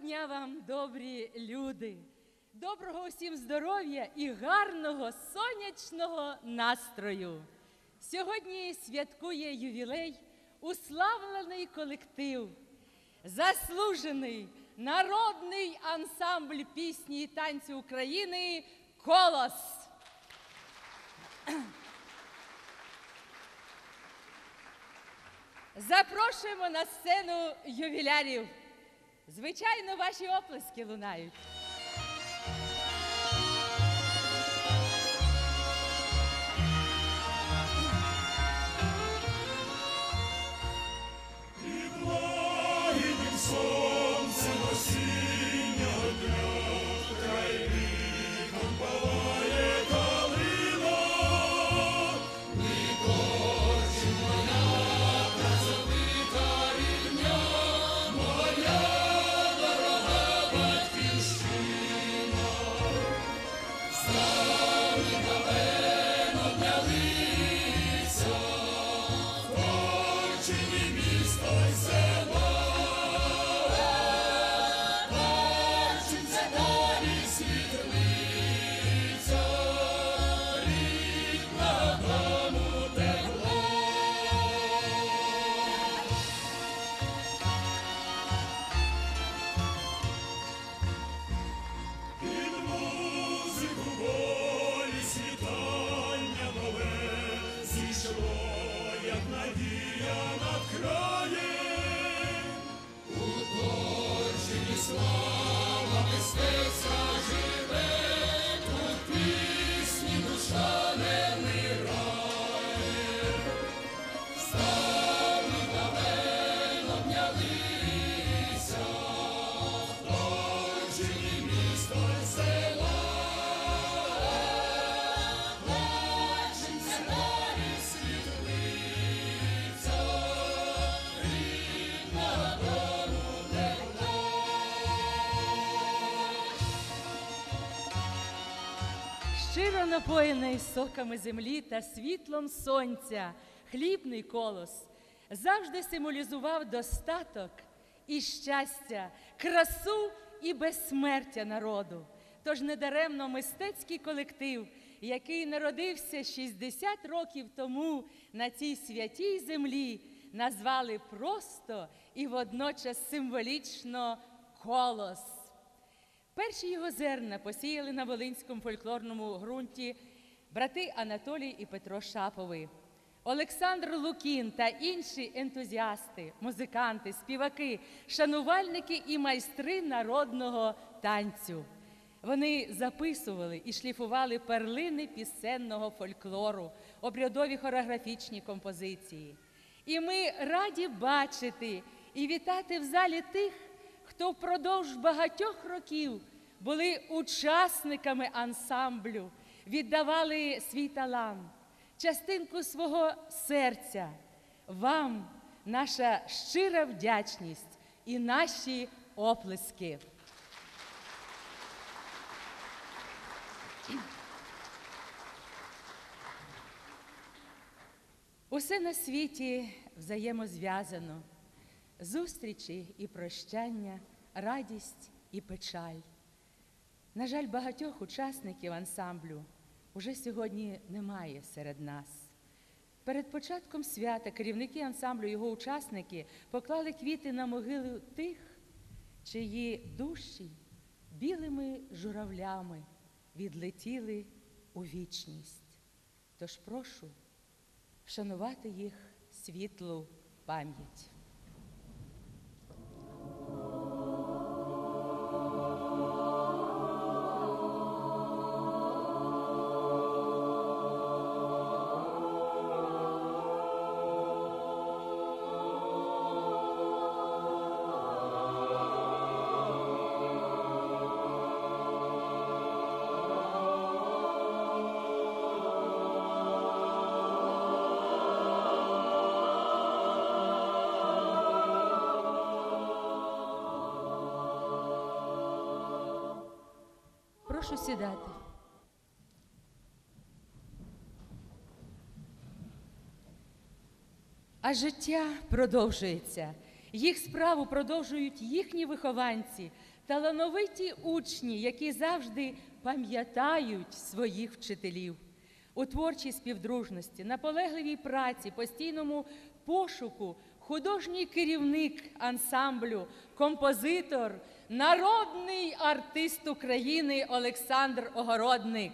Дня вам, добрі люди! Доброго усім здоров'я і гарного сонячного настрою! Сьогодні святкує ювілей уславлений колектив, заслужений народний ансамбль пісні і танцю України Колос. Запрошуємо на сцену ювілярів. Звичайно, ваші оплески лунають. Напоєний соками землі та світлом сонця, хлібний колос завжди символізував достаток і щастя, красу і безсмертя народу. Тож недаремно мистецький колектив, який народився 60 років тому на цій святій землі, назвали просто і водночас символічно колос. Перші його зерна посіяли на Волинському фольклорному ґрунті брати Анатолій і Петро Шапови. Олександр Лукін та інші ентузіасти, музиканти, співаки, шанувальники і майстри народного танцю. Вони записували і шліфували перлини пісенного фольклору, обрядові хореографічні композиції. І ми раді бачити і вітати в залі тих, хто впродовж багатьох років були учасниками ансамблю, віддавали свій талант, частинку свого серця. Вам наша щира вдячність і наші оплески. Усе на світі взаємозв'язано. Зустрічі і прощання, радість і печаль. На жаль, багатьох учасників ансамблю уже сьогодні немає серед нас. Перед початком свята керівники ансамблю, його учасники поклали квіти на могили тих, чиї душі білими журавлями відлетіли у вічність. Тож прошу вшанувати їх світлу пам'ять. Сідати. А життя продовжується. Їх справу продовжують їхні вихованці, талановиті учні, які завжди пам'ятають своїх вчителів. У творчій співдружності, наполегливій праці, постійному пошуку, художній керівник ансамблю, композитор, народний артист України Олександр Огородник.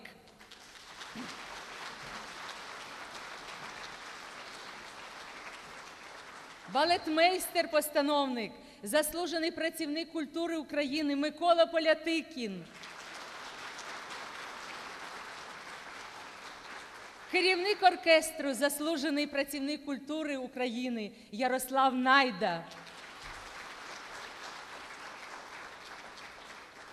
Балетмейстер-постановник, заслужений працівник культури України Микола Полятикін. Керівник оркестру, заслужений працівник культури України Ярослав Найда.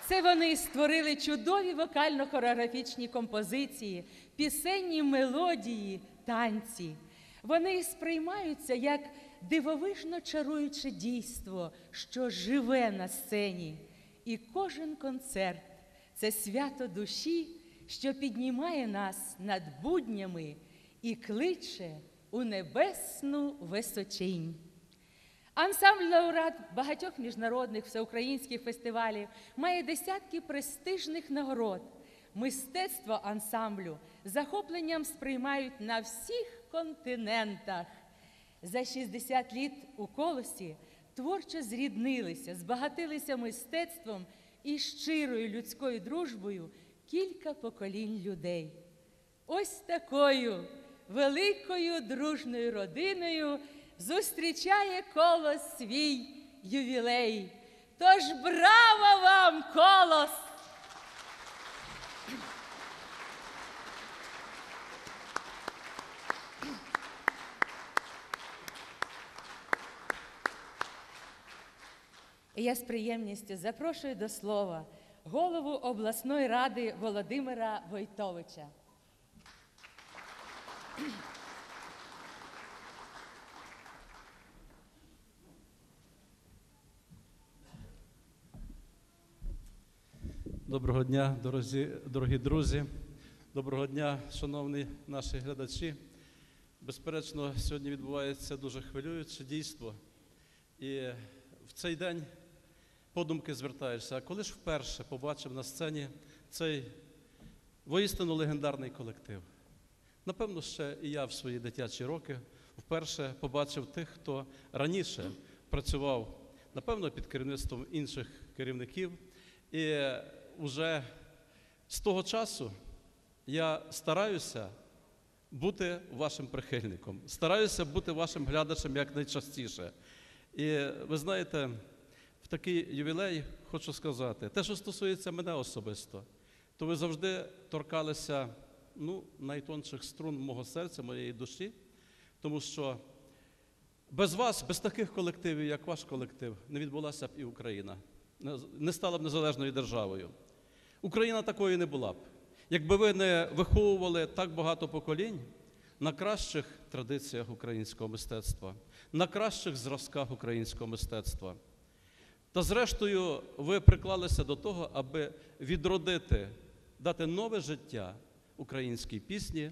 Це вони створили чудові вокально-хореографічні композиції, пісенні мелодії, танці. Вони сприймаються як дивовижно чаруюче дійство, що живе на сцені. І кожен концерт це свято душі, що піднімає нас над буднями і кличе у небесну височинь. Ансамбль лауреат багатьох міжнародних всеукраїнських фестивалів має десятки престижних нагород. Мистецтво ансамблю захопленням сприймають на всіх континентах. За 60 літ у колосі творчо зріднилися, збагатилися мистецтвом і щирою людською дружбою кілька поколінь людей. Ось такою великою дружною родиною зустрічає колос свій ювілей. Тож браво вам, колос! І Я з приємністю запрошую до слова голову обласної ради Володимира Войтовича. Доброго дня, дорозі, дорогі друзі. Доброго дня, шановні наші глядачі. Безперечно, сьогодні відбувається дуже хвилююче дійство. І в цей день подумки звертаєшся. А коли ж вперше побачив на сцені цей воістину легендарний колектив? Напевно, ще і я в свої дитячі роки вперше побачив тих, хто раніше працював, напевно, під керівництвом інших керівників. І вже з того часу я стараюся бути вашим прихильником, стараюся бути вашим глядачем якнайчастіше. І ви знаєте, такий ювілей хочу сказати, те, що стосується мене особисто, то ви завжди торкалися ну, найтонших струн мого серця, моєї душі, тому що без вас, без таких колективів, як ваш колектив, не відбулася б і Україна, не стала б незалежною державою. Україна такою не була б. Якби ви не виховували так багато поколінь на кращих традиціях українського мистецтва, на кращих зразках українського мистецтва. Та зрештою, ви приклалися до того, аби відродити, дати нове життя українській пісні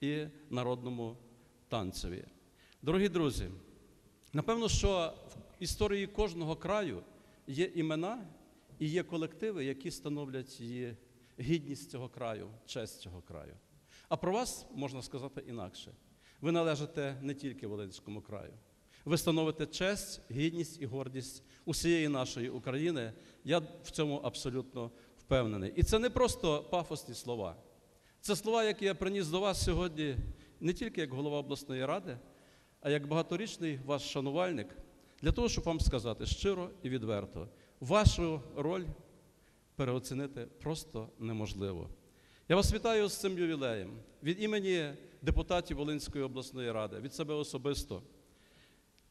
і народному танцеві. Дорогі друзі, напевно, що в історії кожного краю є імена і є колективи, які становлять її гідність цього краю, честь цього краю. А про вас можна сказати інакше. Ви належите не тільки Волинському краю. Ви становите честь, гідність і гордість усієї нашої України. Я в цьому абсолютно впевнений. І це не просто пафосні слова. Це слова, які я приніс до вас сьогодні не тільки як голова обласної ради, а як багаторічний ваш шанувальник, для того, щоб вам сказати щиро і відверто, вашу роль переоцінити просто неможливо. Я вас вітаю з цим ювілеєм від імені депутатів Волинської обласної ради, від себе особисто.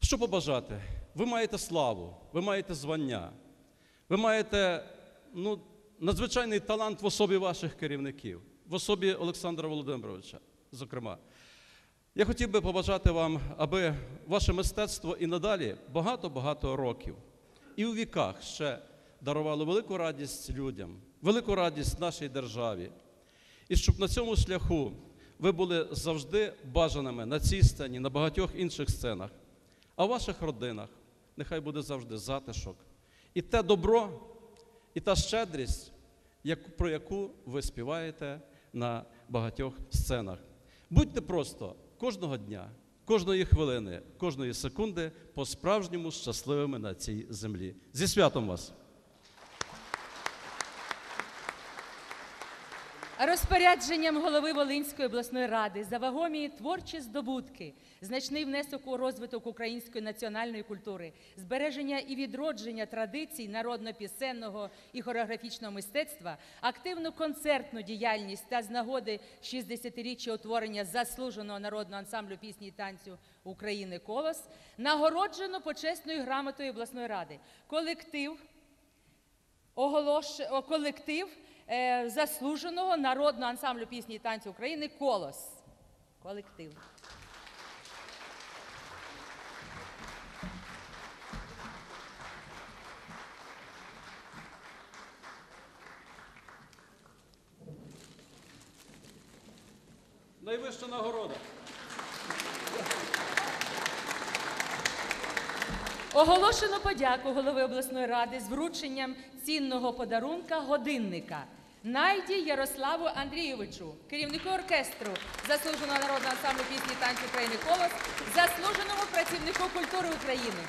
Що побажати? Ви маєте славу, ви маєте звання, ви маєте ну, надзвичайний талант в особі ваших керівників, в особі Олександра Володимировича, зокрема. Я хотів би побажати вам, аби ваше мистецтво і надалі багато-багато років і у віках ще дарувало велику радість людям, велику радість нашій державі. І щоб на цьому шляху ви були завжди бажаними на цій сцені, на багатьох інших сценах, а в ваших родинах, нехай буде завжди затишок. І те добро, і та щедрість, про яку ви співаєте на багатьох сценах. Будьте просто кожного дня, кожної хвилини, кожної секунди по-справжньому щасливими на цій землі. Зі святом вас! Розпорядженням голови Волинської обласної ради за вагомі творчі здобутки, значний внесок у розвиток української національної культури, збереження і відродження традицій народно-пісенного і хореографічного мистецтва, активну концертну діяльність та з нагоди 60-річчя утворення заслуженого народного ансамблю пісні і танцю України Колос нагороджено почесною грамотою обласної ради. Колектив оголош... колектив заслуженого народного ансамблю пісні і танцю України Колос. Колектив. Найвища нагорода. Оголошено подяку голови обласної ради з врученням цінного подарунка годинника. Найді Ярославу Андрійовичу, керівнику оркестру заслуженого народного ансамблю пісні і танцю України Колос, заслуженому працівнику культури України.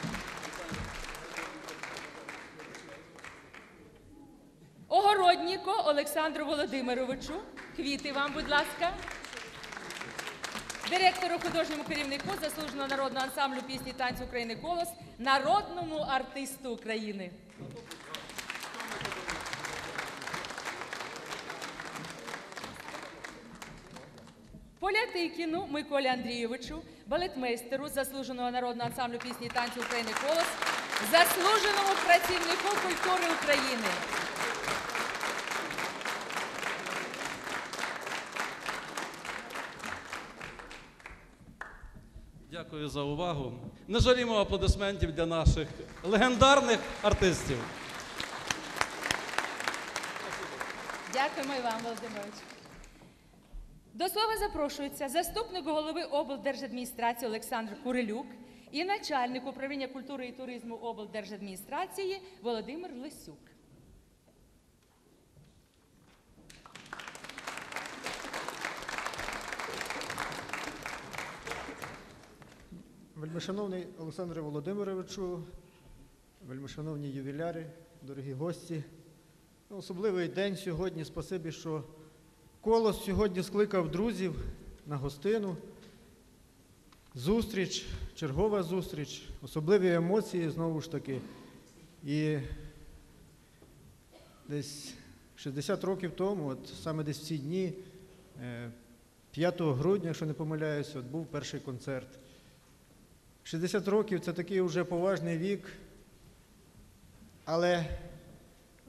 Огородніку Олександру Володимировичу. Квіти вам, будь ласка. Директору художньому керівнику заслуженого народного ансамблю пісні танцю України Колос, народному артисту України. Полятикіну Миколі Андрійовичу, балетмейстеру заслуженого народного ансамблю пісні танцю України Колос, заслуженому працівнику культури України. Дякую за увагу. Не жалімо аплодисментів для наших легендарних артистів. Дякуємо і вам, Володимирович. До слова запрошується заступник голови облдержадміністрації Олександр Курилюк і начальник управління культури і туризму облдержадміністрації Володимир Лисюк. Вельмишановний Олександре Володимировичу, вельмишановні ювіляри, дорогі гості. Ну, Особливий день сьогодні. Спасибі, що колос сьогодні скликав друзів на гостину. Зустріч, чергова зустріч, особливі емоції знову ж таки. І десь 60 років тому, от саме десь в ці дні, е, 5 грудня, якщо не помиляюся, от був перший концерт. 60 років це такий вже поважний вік, але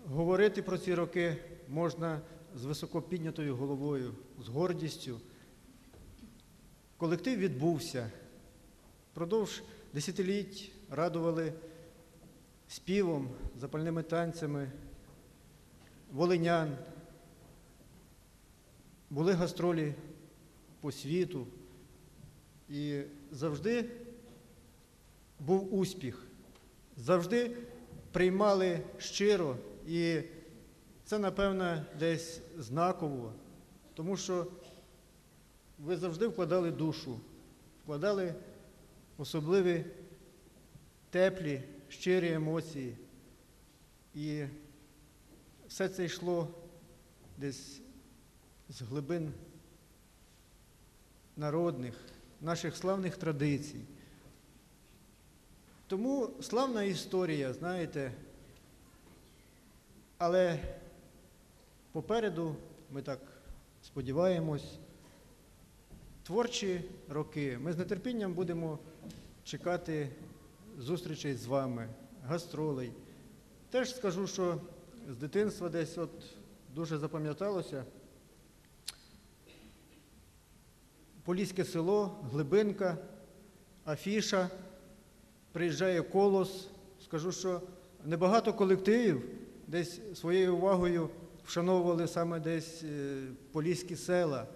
говорити про ці роки можна з високо піднятою головою, з гордістю. Колектив відбувся. Продовж десятиліть радували співом, запальними танцями, волинян. Були гастролі по світу. І завжди був успіх. Завжди приймали щиро, і це, напевно, десь знаково, тому що ви завжди вкладали душу, вкладали особливі теплі, щирі емоції. І все це йшло десь з глибин народних, наших славних традицій. Тому славна історія, знаєте, але попереду, ми так сподіваємось, творчі роки. Ми з нетерпінням будемо чекати зустрічей з вами, гастролей. Теж скажу, що з дитинства десь от дуже запам'яталося. Поліське село, Глибинка, Афіша приїжджає колос. Скажу, що небагато колективів десь своєю увагою вшановували саме десь е, поліські села.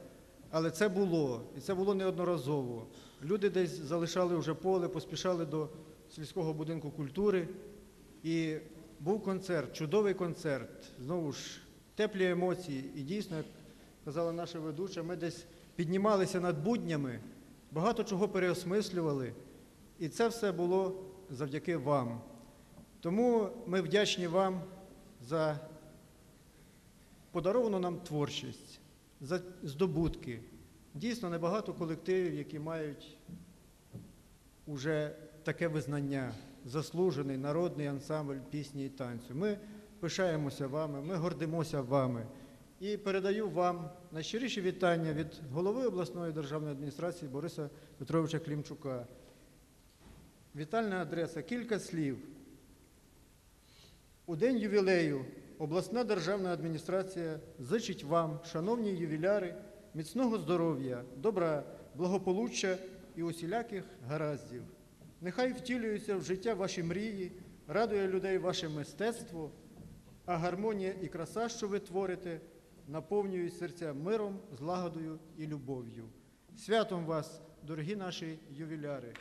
Але це було, і це було неодноразово. Люди десь залишали вже поле, поспішали до сільського будинку культури. І був концерт, чудовий концерт. Знову ж теплі емоції. І дійсно, як казала наша ведуча, ми десь піднімалися над буднями, багато чого переосмислювали. І це все було завдяки вам. Тому ми вдячні вам за подаровану нам творчість, за здобутки. Дійсно, небагато колективів, які мають уже таке визнання, заслужений народний ансамбль пісні і танцю. Ми пишаємося вами, ми гордимося вами. І передаю вам найщиріші вітання від голови обласної державної адміністрації Бориса Петровича Клімчука. Вітальна адреса, кілька слів. У день ювілею обласна державна адміністрація зичить вам, шановні ювіляри, міцного здоров'я, добра, благополуччя і усіляких гараздів. Нехай втілюються в життя ваші мрії, радує людей ваше мистецтво, а гармонія і краса, що ви творите, наповнюють серця миром, злагодою і любов'ю. Святом вас, дорогі наші ювіляри!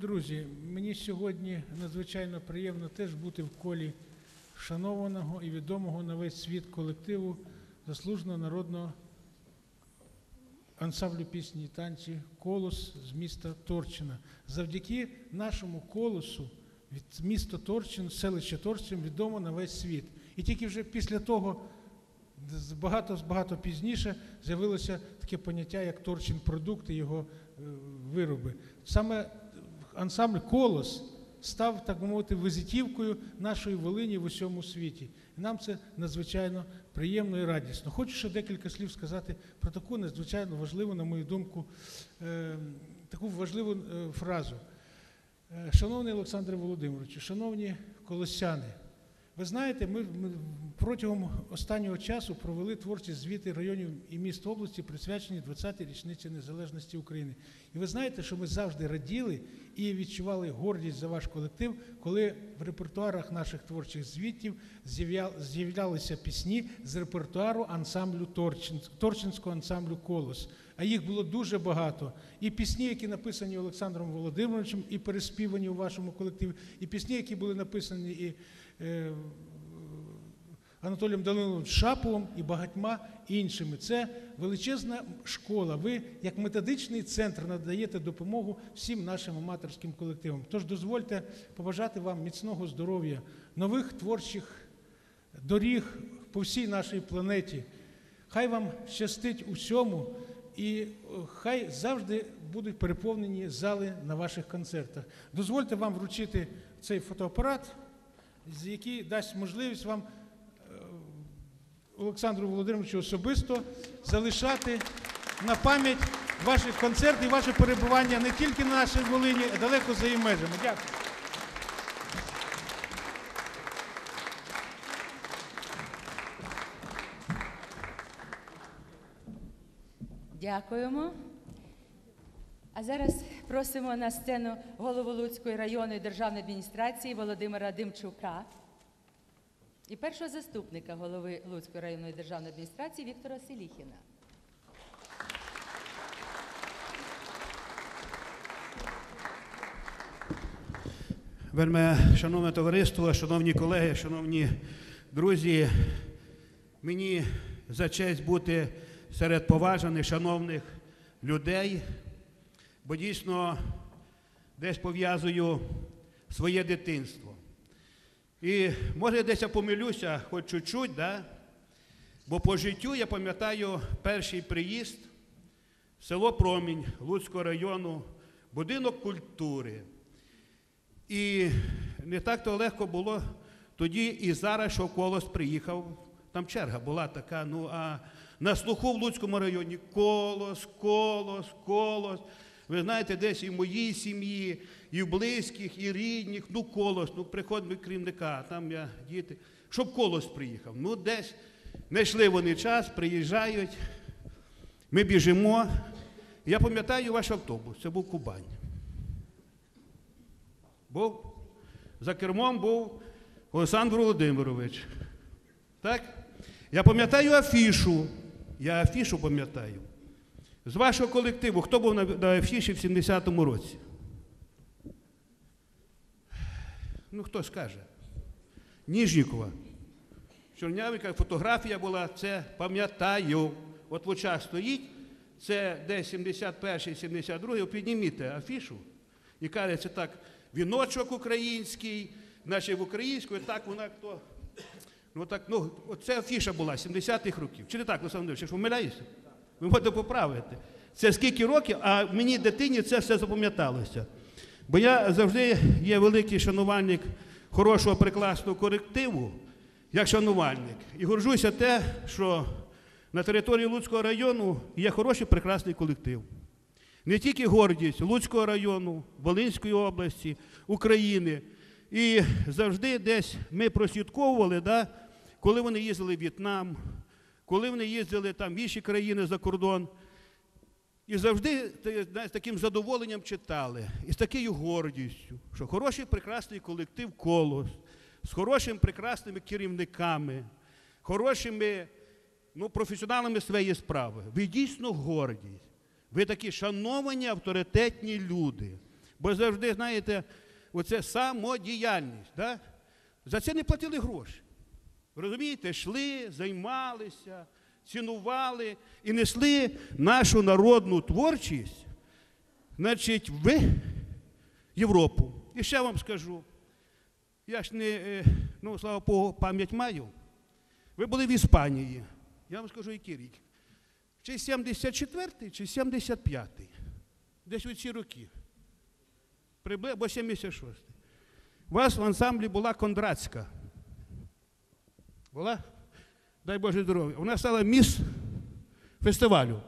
Друзі, мені сьогодні надзвичайно приємно теж бути в колі шанованого і відомого на весь світ колективу заслуженого народного ансамблю пісні і танці Колос з міста Торчина. Завдяки нашому колосу від міста Торчин, селище Торчин відомо на весь світ. І тільки вже після того, багато багато пізніше, з'явилося таке поняття, як Торчин продукт і його е, вироби. Саме ансамбль Колос став, так мовити, визитівкою нашої Волині в усьому світі. І нам це надзвичайно приємно і радісно. Хочу ще декілька слів сказати про таку надзвичайно важливу, на мою думку, е, таку важливу е, фразу. Е, Шановний Олександре Володимировичу, шановні колосяни, ви знаєте, ми, протягом останнього часу провели творчі звіти районів і міст області, присвячені 20-й річниці незалежності України. І ви знаєте, що ми завжди раділи і відчували гордість за ваш колектив, коли в репертуарах наших творчих звітів з'явля- з'являлися пісні з репертуару ансамблю Торчин, Торчинського ансамблю Колос. А їх було дуже багато. І пісні, які написані Олександром Володимировичем, і переспівані у вашому колективі, і пісні, які були написані і Анатолієм Даниловичем Шаповим і багатьма іншими. Це величезна школа. Ви, як методичний центр, надаєте допомогу всім нашим аматорським колективам. Тож дозвольте побажати вам міцного здоров'я, нових творчих доріг по всій нашій планеті. Хай вам щастить усьому, і хай завжди будуть переповнені зали на ваших концертах. Дозвольте вам вручити цей фотоапарат, який дасть можливість вам е, Олександру Володимировичу особисто залишати на пам'ять ваші концерти і ваше перебування не тільки на нашій Волині, а далеко за її межами. Дякую. Дякуємо. А зараз просимо на сцену голову Луцької районної державної адміністрації Володимира Димчука і першого заступника голови Луцької районної державної адміністрації Віктора Селіхіна. Вельми шановне товариство, шановні колеги, шановні друзі, мені за честь бути серед поважаних, шановних людей, бо дійсно десь пов'язую своє дитинство. І може десь я помилюся, хоч чуть-чуть, да? бо по життю я пам'ятаю перший приїзд в село Промінь Луцького району, будинок культури. І не так то легко було тоді і зараз, що колос приїхав. Там черга була така. Ну а на слуху в Луцькому районі колос, колос, колос. Ви знаєте, десь і в моїй сім'ї, і в близьких, і рідних, ну колос, ну приходить від керівника, там я діти. Щоб колос приїхав. Ну, десь знайшли вони час, приїжджають. Ми біжимо. Я пам'ятаю ваш автобус, це був Кубань. Був за кермом був Олександр Володимирович. Так? Я пам'ятаю афішу. Я афішу пам'ятаю. З вашого колективу, хто був на, афіші в 70-му році? Ну, хто скаже? Ніжнікова. Чорнявика, фотографія була, це пам'ятаю. От в очах стоїть, це десь 71-й, 72-й, підніміть афішу і каже, це так, віночок український, наче в українською, так вона хто. Ну, так, ну, це афіша була 70-х років. Чи не так, Олександр Володимирович, я? Ви можете поправити. Це скільки років, а мені дитині це все запам'яталося. Бо я завжди є великий шанувальник хорошого прекрасного колективу, як шанувальник. І горжуся те, що на території Луцького району є хороший прекрасний колектив. Не тільки гордість Луцького району, Волинської області, України. І завжди десь ми прослідковували, да, коли вони їздили в В'єтнам, коли вони їздили там в інші країни за кордон. І завжди з таким задоволенням читали, і з такою гордістю, що хороший прекрасний колектив колос, з хорошими прекрасними керівниками, хорошими ну, професіоналами своєї справи. Ви дійсно гордість. Ви такі шановані, авторитетні люди. Бо завжди, знаєте, оце самодіяльність. Да? За це не платили гроші. Розумієте, йшли, займалися, цінували і несли нашу народну творчість, значить, в Європу. І ще вам скажу, я ж не, е, ну, слава Богу, пам'ять маю. Ви були в Іспанії. Я вам скажу, який рік. Чи 74-й, чи 75-й. Десь у ці роки. Прибли, або 76-й. У вас в ансамблі була Кондратська. Була? Дай Боже здоров'я. Вона стала міс фестивалю.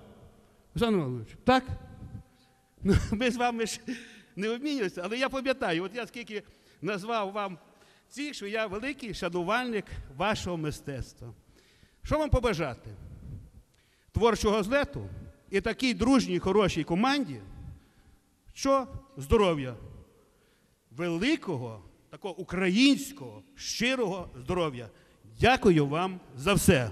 Олександр так? Ну, ми з вами ж не обмінюємося, але я пам'ятаю, от я скільки назвав вам ці, що я великий шанувальник вашого мистецтва. Що вам побажати? Творчого злету і такій дружній, хорошій команді, що здоров'я, великого, такого українського, щирого здоров'я. Дякую вам за все.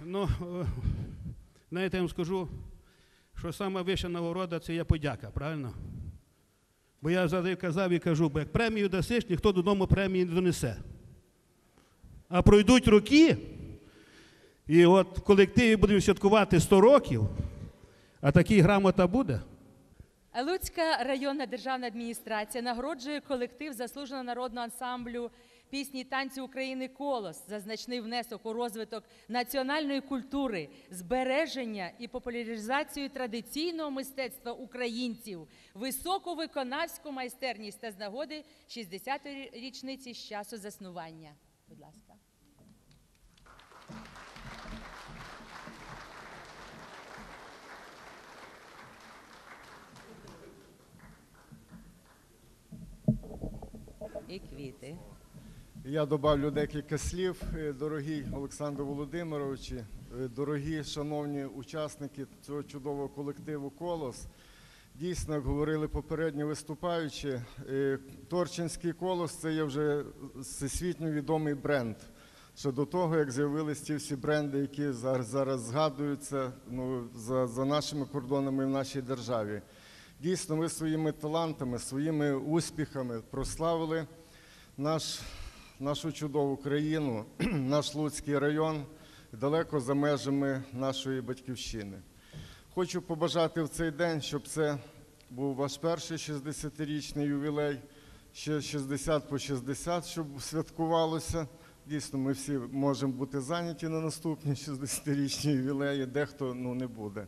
Ну, е, знаєте, я вам скажу, що сама вища нагорода це є подяка, правильно? Бо я завжди казав і кажу, бо як премію дасиш, ніхто додому премії не донесе. А пройдуть роки, і от в колективі будемо святкувати 100 років, а такий грамота буде. Луцька районна державна адміністрація нагороджує колектив заслуженого народного ансамблю пісні і танці України Колос за значний внесок у розвиток національної культури, збереження і популяризацію традиційного мистецтва українців, високу виконавську майстерність та з нагоди 60-ї річниці з часу заснування. Будь ласка. І квіти. Я добавлю декілька слів. Е, Дорогий Олександр Володимировичі, е, дорогі шановні учасники цього чудового колективу Колос. Дійсно, як говорили попередні виступаючі, е, Торчинський колос це є вже всесвітньо відомий бренд. Ще до того, як з'явилися ті всі бренди, які зараз, зараз згадуються ну, за, за нашими кордонами в нашій державі. Дійсно, ви своїми талантами, своїми успіхами прославили наш, нашу чудову країну, наш Луцький район далеко за межами нашої батьківщини. Хочу побажати в цей день, щоб це був ваш перший 60-річний ювілей, ще 60 по 60, щоб святкувалося. Дійсно, ми всі можемо бути зайняті на наступні 60-річні ювілеї, дехто ну, не буде.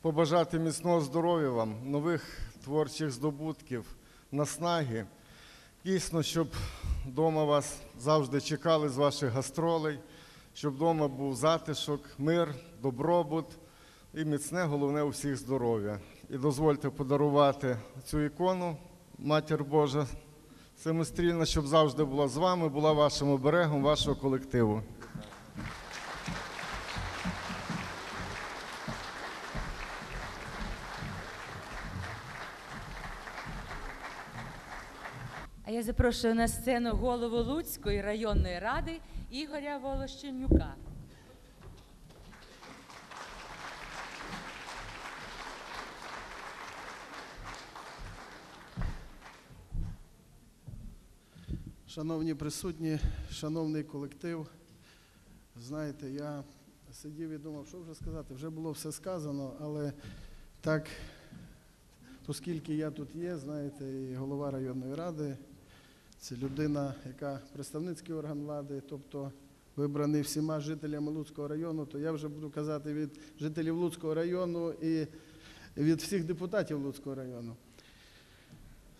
Побажати міцного здоров'я вам, нових творчих здобутків, наснаги. Дійсно, щоб вдома вас завжди чекали з ваших гастролей, щоб вдома був затишок, мир, добробут і міцне, головне у всіх здоров'я. І дозвольте подарувати цю ікону, Матір Божа, Самострільна, щоб завжди була з вами, була вашим оберегом, вашого колективу. Я запрошую на сцену голову Луцької районної ради Ігоря Волощенюка. Шановні присутні, шановний колектив, знаєте, я сидів і думав, що вже сказати. Вже було все сказано, але так, оскільки я тут є, знаєте, і голова районної ради, це людина, яка представницький орган влади, тобто вибраний всіма жителями Луцького району, то я вже буду казати від жителів Луцького району і від всіх депутатів Луцького району.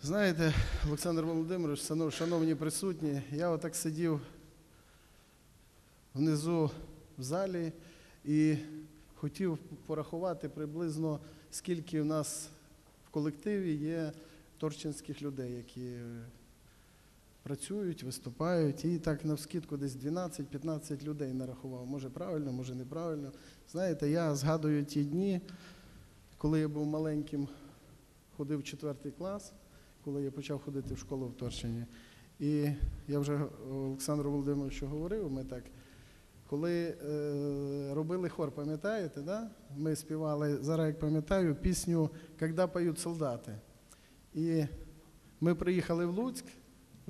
Знаєте, Олександр Володимирович, шановні присутні, я отак сидів внизу в залі і хотів порахувати приблизно, скільки в нас в колективі є торчинських людей, які працюють, виступають. І так навскидку десь 12-15 людей нарахував. Може правильно, може неправильно. Знаєте, я згадую ті дні, коли я був маленьким, ходив в четвертий клас коли я почав ходити в школу в Торчині. І я вже Олександру Володимировичу говорив, ми так, коли е, робили хор, пам'ятаєте, да? ми співали, зараз як пам'ятаю, пісню «Когда поють солдати. І ми приїхали в Луцьк,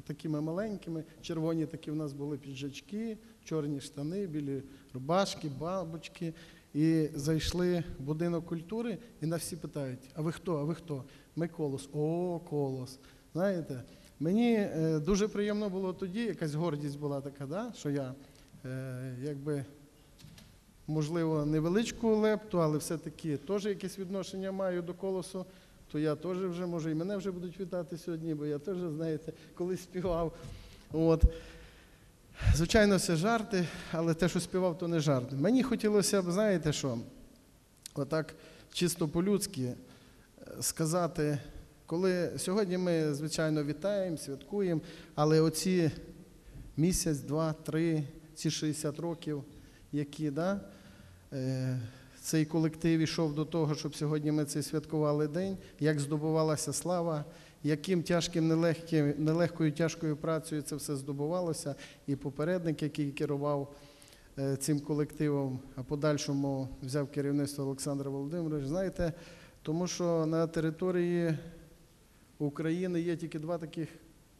такими маленькими, червоні такі в нас були піджачки, чорні штани, білі рубашки, бабочки. І зайшли в будинок культури, і нас всі питають: а ви хто? А ви хто? Ми колос. О, колос. Знаєте, мені е, дуже приємно було тоді, якась гордість була така, да? що я е, якби, можливо, невеличку лепту, але все-таки теж якесь відношення маю до колосу, то я теж вже, може, і мене вже будуть вітати сьогодні, бо я теж, знаєте, колись співав. От. Звичайно, це жарти, але те, що співав, то не жарт. Мені хотілося б, знаєте що, отак чисто по-людськи е, сказати, коли сьогодні ми, звичайно, вітаємо, святкуємо, але оці місяць, два, три, ці 60 років, які да, е, цей колектив ішов до того, щоб сьогодні ми цей святкували день, як здобувалася слава, яким тяжким, нелегким, нелегкою тяжкою працею це все здобувалося, і попередник, який керував е, цим колективом, а подальшому взяв керівництво Олександр Володимирович, знаєте, тому що на території України є тільки два таких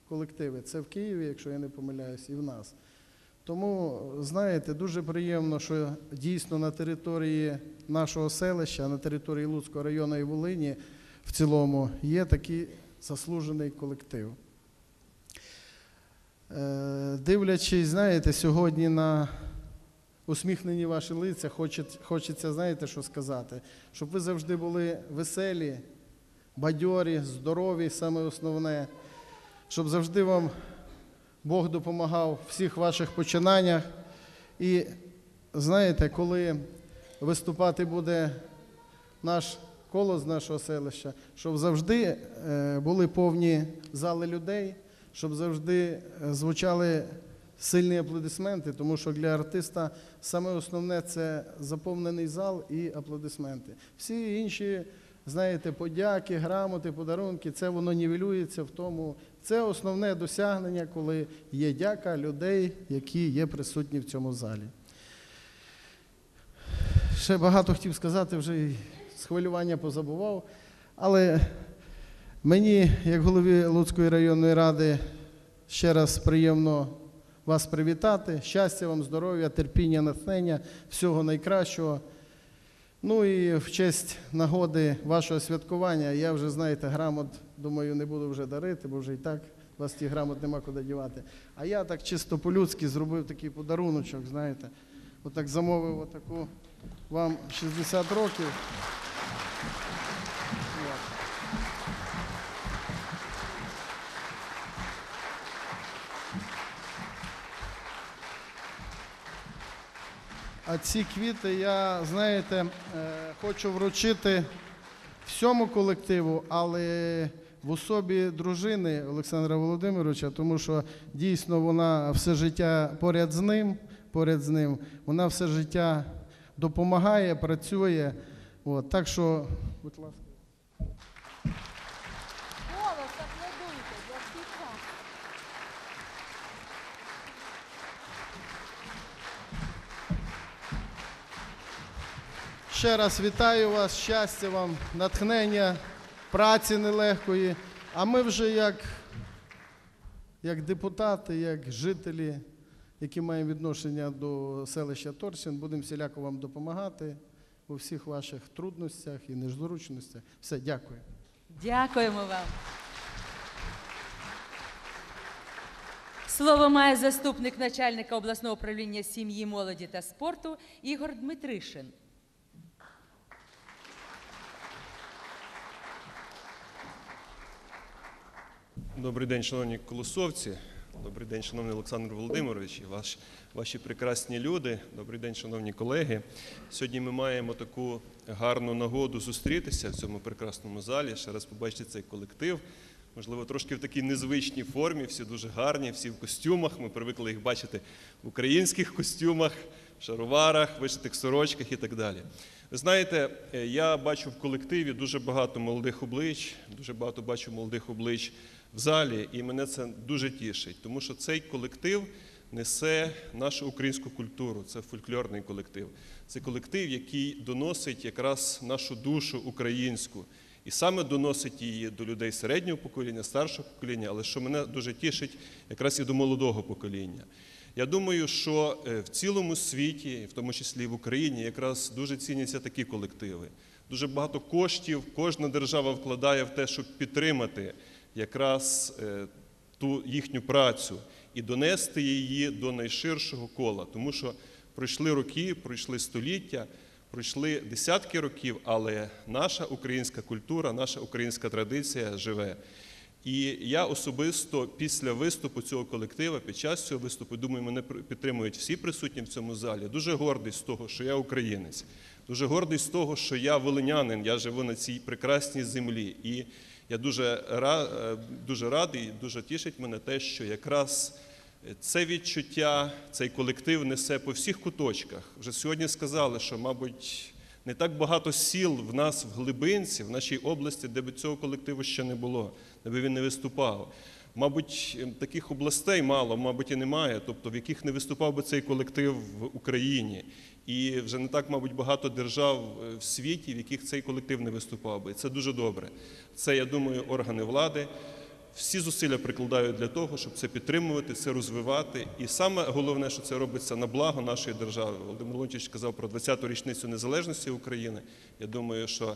колективи. Це в Києві, якщо я не помиляюсь, і в нас. Тому, знаєте, дуже приємно, що дійсно на території нашого селища, на території Луцького району і Волині в цілому є такий заслужений колектив. Е, Дивлячись, знаєте, сьогодні на усміхнені ваші лиця, хочеться, знаєте, що сказати, щоб ви завжди були веселі, бадьорі, здорові, саме основне, щоб завжди вам Бог допомагав в всіх ваших починаннях. І знаєте, коли виступати буде наш колос нашого селища, щоб завжди е, були повні зали людей, щоб завжди е, звучали сильні аплодисменти, тому що для артиста саме основне це заповнений зал і аплодисменти. Всі інші, знаєте, подяки, грамоти, подарунки, це воно нівелюється в тому. Це основне досягнення, коли є дяка людей, які є присутні в цьому залі. Ще багато хотів сказати, вже з хвилювання позабував. Але мені, як голові Луцької районної ради, ще раз приємно вас привітати. Щастя вам, здоров'я, терпіння, натхнення, всього найкращого. Ну і в честь нагоди вашого святкування я вже, знаєте, грамот, думаю, не буду вже дарити, бо вже і так у вас ті грамот нема куди дівати. А я так чисто по-людськи зробив такий подаруночок, знаєте. Отак замовив отаку вам 60 років. А ці квіти я, знаєте, е, хочу вручити всьому колективу, але в особі дружини Олександра Володимировича, тому що дійсно вона все життя поряд з ним, поряд з ним, вона все життя допомагає, працює. От, так що, будь ласка. Ще раз вітаю вас, щастя вам, натхнення, праці нелегкої. А ми вже як, як депутати, як жителі, які маємо відношення до селища Торчин, будемо всіляко вам допомагати у всіх ваших трудностях і незручностях. Все, дякую. Дякуємо вам. Слово має заступник начальника обласного управління сім'ї, молоді та спорту Ігор Дмитришин. Добрий день, шановні колосовці. Добрий день, шановний Олександр Володимирович, і ваш, ваші прекрасні люди. Добрий день, шановні колеги. Сьогодні ми маємо таку гарну нагоду зустрітися в цьому прекрасному залі. Ще раз побачити цей колектив. Можливо, трошки в такій незвичній формі, всі дуже гарні, всі в костюмах. Ми привикли їх бачити в українських костюмах, шароварах, вишитих сорочках і так далі. Ви знаєте, е, я бачу в колективі дуже багато молодих облич, дуже багато бачу молодих облич в залі, і мене це дуже тішить, тому що цей колектив несе нашу українську культуру, це фольклорний колектив. Це колектив, який доносить якраз нашу душу українську. І саме доносить її до людей середнього покоління, старшого покоління, але що мене дуже тішить, якраз і до молодого покоління. Я думаю, що е, в цілому світі, в тому числі в Україні, якраз дуже ціняться такі колективи. Дуже багато коштів кожна держава вкладає в те, щоб підтримати якраз е, ту їхню працю і донести її до найширшого кола. Тому що пройшли роки, пройшли століття, пройшли десятки років, але наша українська культура, наша українська традиція живе. І я особисто після виступу цього колектива, під час цього виступу, думаю, мене підтримують всі присутні в цьому залі. Дуже гордий з того, що я українець, дуже гордий з того, що я волинянин, я живу на цій прекрасній землі. І я дуже, е, дуже радий, дуже тішить мене те, що якраз це відчуття, цей колектив несе по всіх куточках. Вже сьогодні сказали, що, мабуть, не так багато сіл в нас в глибинці, в нашій області, де б цього колективу ще не було, де б він не виступав. Мабуть, ем, таких областей мало, мабуть, і немає, тобто в яких не виступав би цей колектив в Україні. І вже не так, мабуть, багато держав е, в світі, в яких цей колектив не виступав би. Це дуже добре. Це, я думаю, органи влади. Всі зусилля прикладають для того, щоб це підтримувати, це розвивати. І саме головне, що це робиться на благо нашої держави. Володимир Лунчич сказав про 20-ту річницю незалежності України. Я думаю, що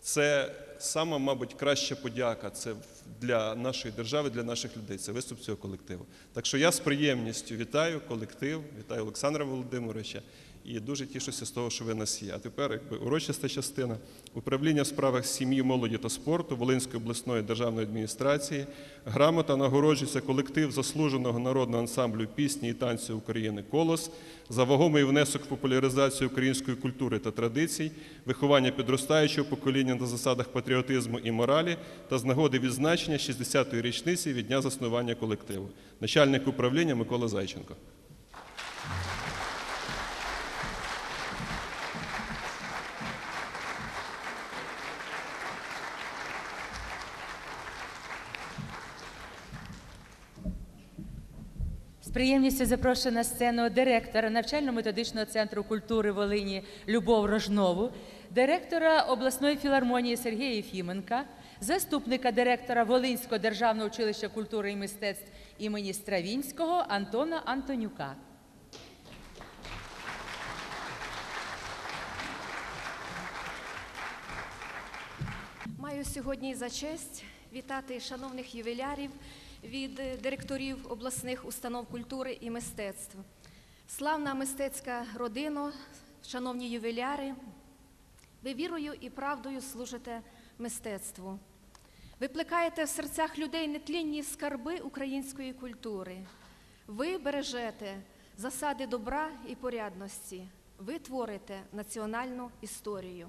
це сама, мабуть, краща подяка. Це для нашої держави, для наших людей. Це виступ цього колективу. Так що я з приємністю вітаю колектив, вітаю Олександра Володимировича. І дуже тішуся з того, що ви нас є. А тепер, якби урочиста частина управління в справах сім'ї, молоді та спорту Волинської обласної державної адміністрації. Грамота нагороджується колектив заслуженого народного ансамблю пісні і танцю України Колос за вагомий внесок в популяризацію української культури та традицій, виховання підростаючого покоління на засадах патріотизму і моралі та з нагоди відзначення 60-ї річниці від дня заснування колективу. Начальник управління Микола Зайченко. Приємністю запрошую на сцену директора навчально-методичного центру культури Волині Любов Рожнову, директора обласної філармонії Сергія Єфіменка, заступника директора Волинського державного училища культури і мистецтв імені Стравінського Антона Антонюка. Маю сьогодні за честь вітати шановних ювілярів від директорів обласних установ культури і мистецтв. Славна мистецька родина, шановні ювіляри, ви вірою і правдою служите мистецтву. Ви плекаєте в серцях людей нетлінні скарби української культури. Ви бережете засади добра і порядності. Ви творите національну історію.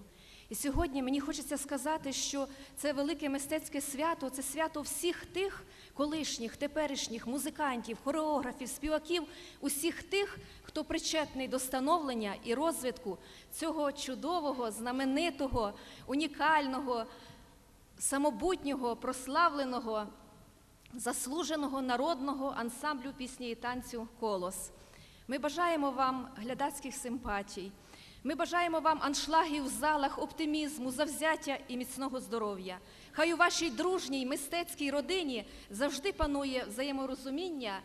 І сьогодні мені хочеться сказати, що це велике мистецьке свято, це свято всіх тих колишніх, теперішніх музикантів, хореографів, співаків, усіх тих, хто причетний до становлення і розвитку цього чудового, знаменитого, унікального, самобутнього, прославленого, заслуженого народного ансамблю пісні і танцю Колос. Ми бажаємо вам глядацьких симпатій. Ми бажаємо вам аншлагів в залах, оптимізму, завзяття і міцного здоров'я. Хай у вашій дружній мистецькій родині завжди панує взаєморозуміння,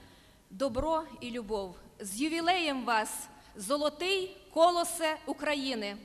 добро і любов. З ювілеєм вас, золотий колосе України!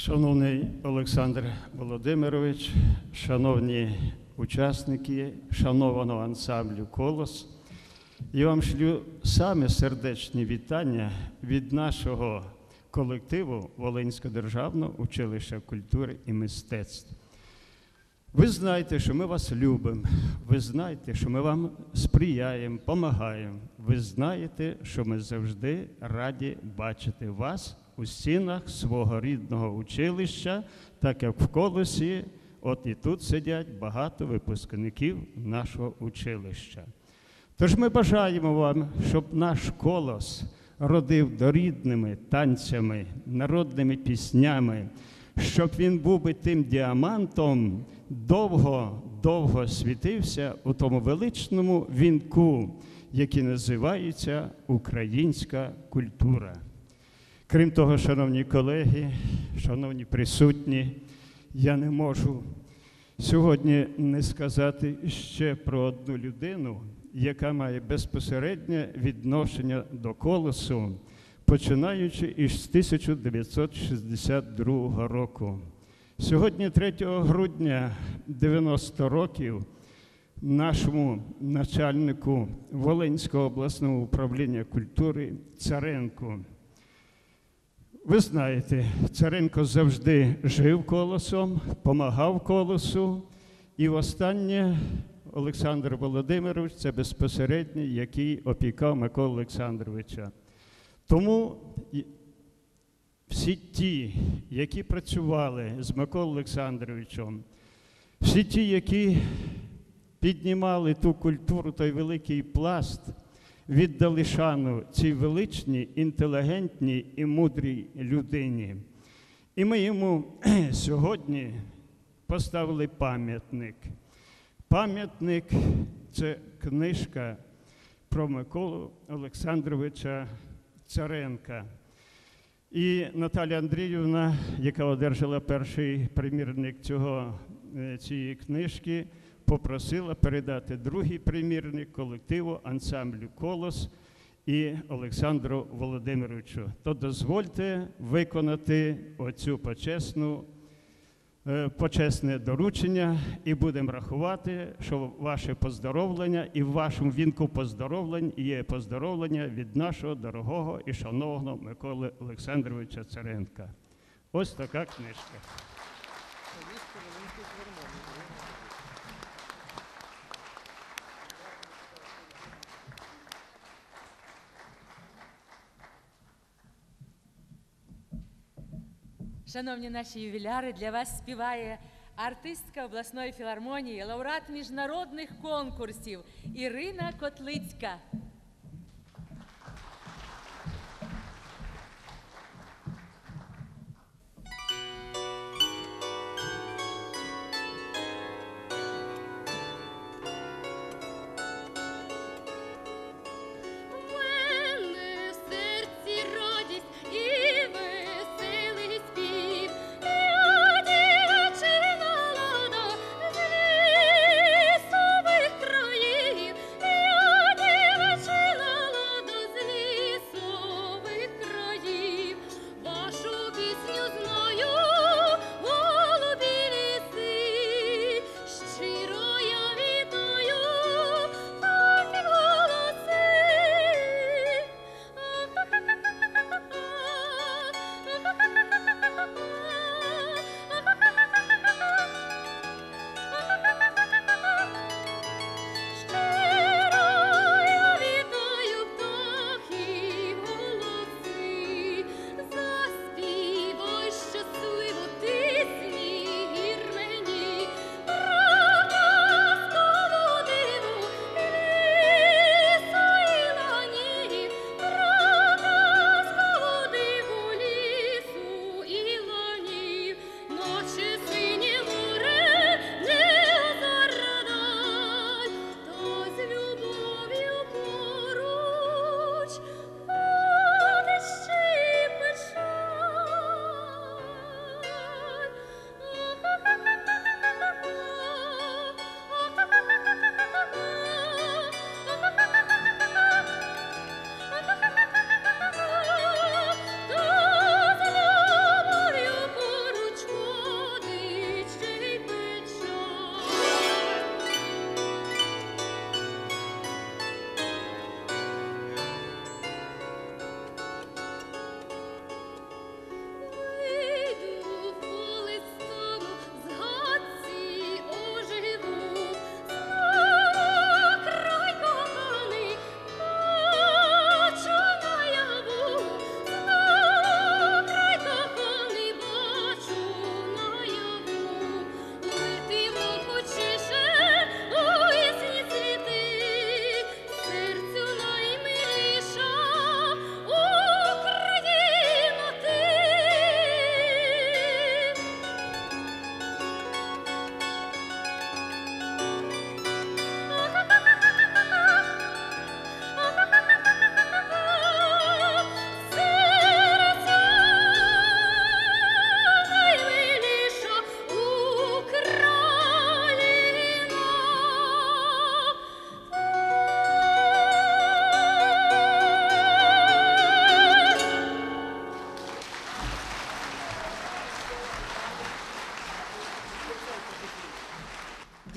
Шановний Олександр Володимирович, шановні учасники шанованого ансамблю Колос, я вам шлю саме сердечні вітання від нашого колективу Волинського державного училища культури і мистецтв. Ви знаєте, що ми вас любимо, ви знаєте, що ми вам сприяємо, допомагаємо. Ви знаєте, що ми завжди раді бачити вас у стінах свого рідного училища, так як в колосі, от і тут сидять багато випускників нашого училища. Тож ми бажаємо вам, щоб наш колос родив дорідними танцями, народними піснями, щоб він був би тим діамантом, довго-довго світився у тому величному вінку, який називається українська культура. Крім того, шановні колеги, шановні присутні, я не можу сьогодні не сказати ще про одну людину, яка має безпосереднє відношення до колосу, починаючи із 1962 року. Сьогодні, 3 грудня 90 років, нашому начальнику Волинського обласного управління культури Царенку. Ви знаєте, Царенко завжди жив колосом, помагав колосу, і останнє Олександр Володимирович це безпосередній, який опікав Миколу Олександровича. Тому всі ті, які працювали з Миколою Олександровичем, всі ті, які піднімали ту культуру, той великий пласт, віддали шану цій величній, інтелігентній і мудрій людині. І ми йому сьогодні поставили пам'ятник. Пам'ятник це книжка про Миколу Олександровича Царенка. І Наталя Андріївна, яка одержала перший примірник цього, е, цієї книжки, попросила передати другий примірник колективу ансамблю Колос і Олександру Володимировичу. То дозвольте виконати оцю почесну, е, почесне доручення і будемо рахувати, що ваше поздоровлення і в вашому вінку поздоровлень є поздоровлення від нашого дорогого і шановного Миколи Олександровича Царенка. Ось така книжка. Шановні наші ювіляри, для вас співає артистка обласної філармонії, лауреат міжнародних конкурсів Ірина Котлицька.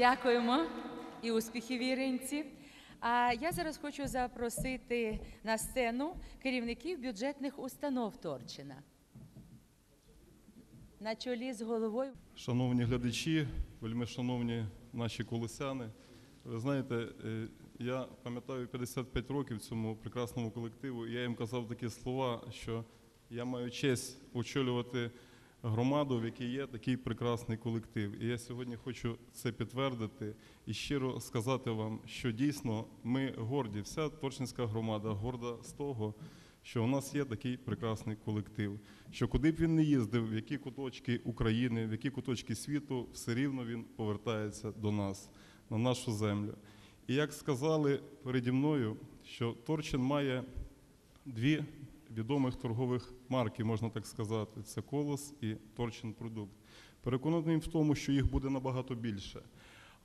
Дякуємо і успіхів Іринці. А я зараз хочу запросити на сцену керівників бюджетних установ Торчина. На чолі з головою. Шановні глядачі, вельми шановні наші колосяни, ви знаєте, е, я пам'ятаю 55 років цьому прекрасному колективу, я їм казав такі слова, що я маю честь очолювати громаду, в якій є такий прекрасний колектив. І я сьогодні хочу це підтвердити і щиро сказати вам, що дійсно ми горді, вся Торчинська громада горда з того, що у нас є такий прекрасний колектив. Що куди б він не їздив, в які куточки України, в які куточки світу, все рівно він повертається до нас, на нашу землю. І як сказали переді мною, що Торчин має дві відомих торгових марки, можна так сказати: це Колос і Торчин Продукт. Переконаний в тому, що їх буде набагато більше.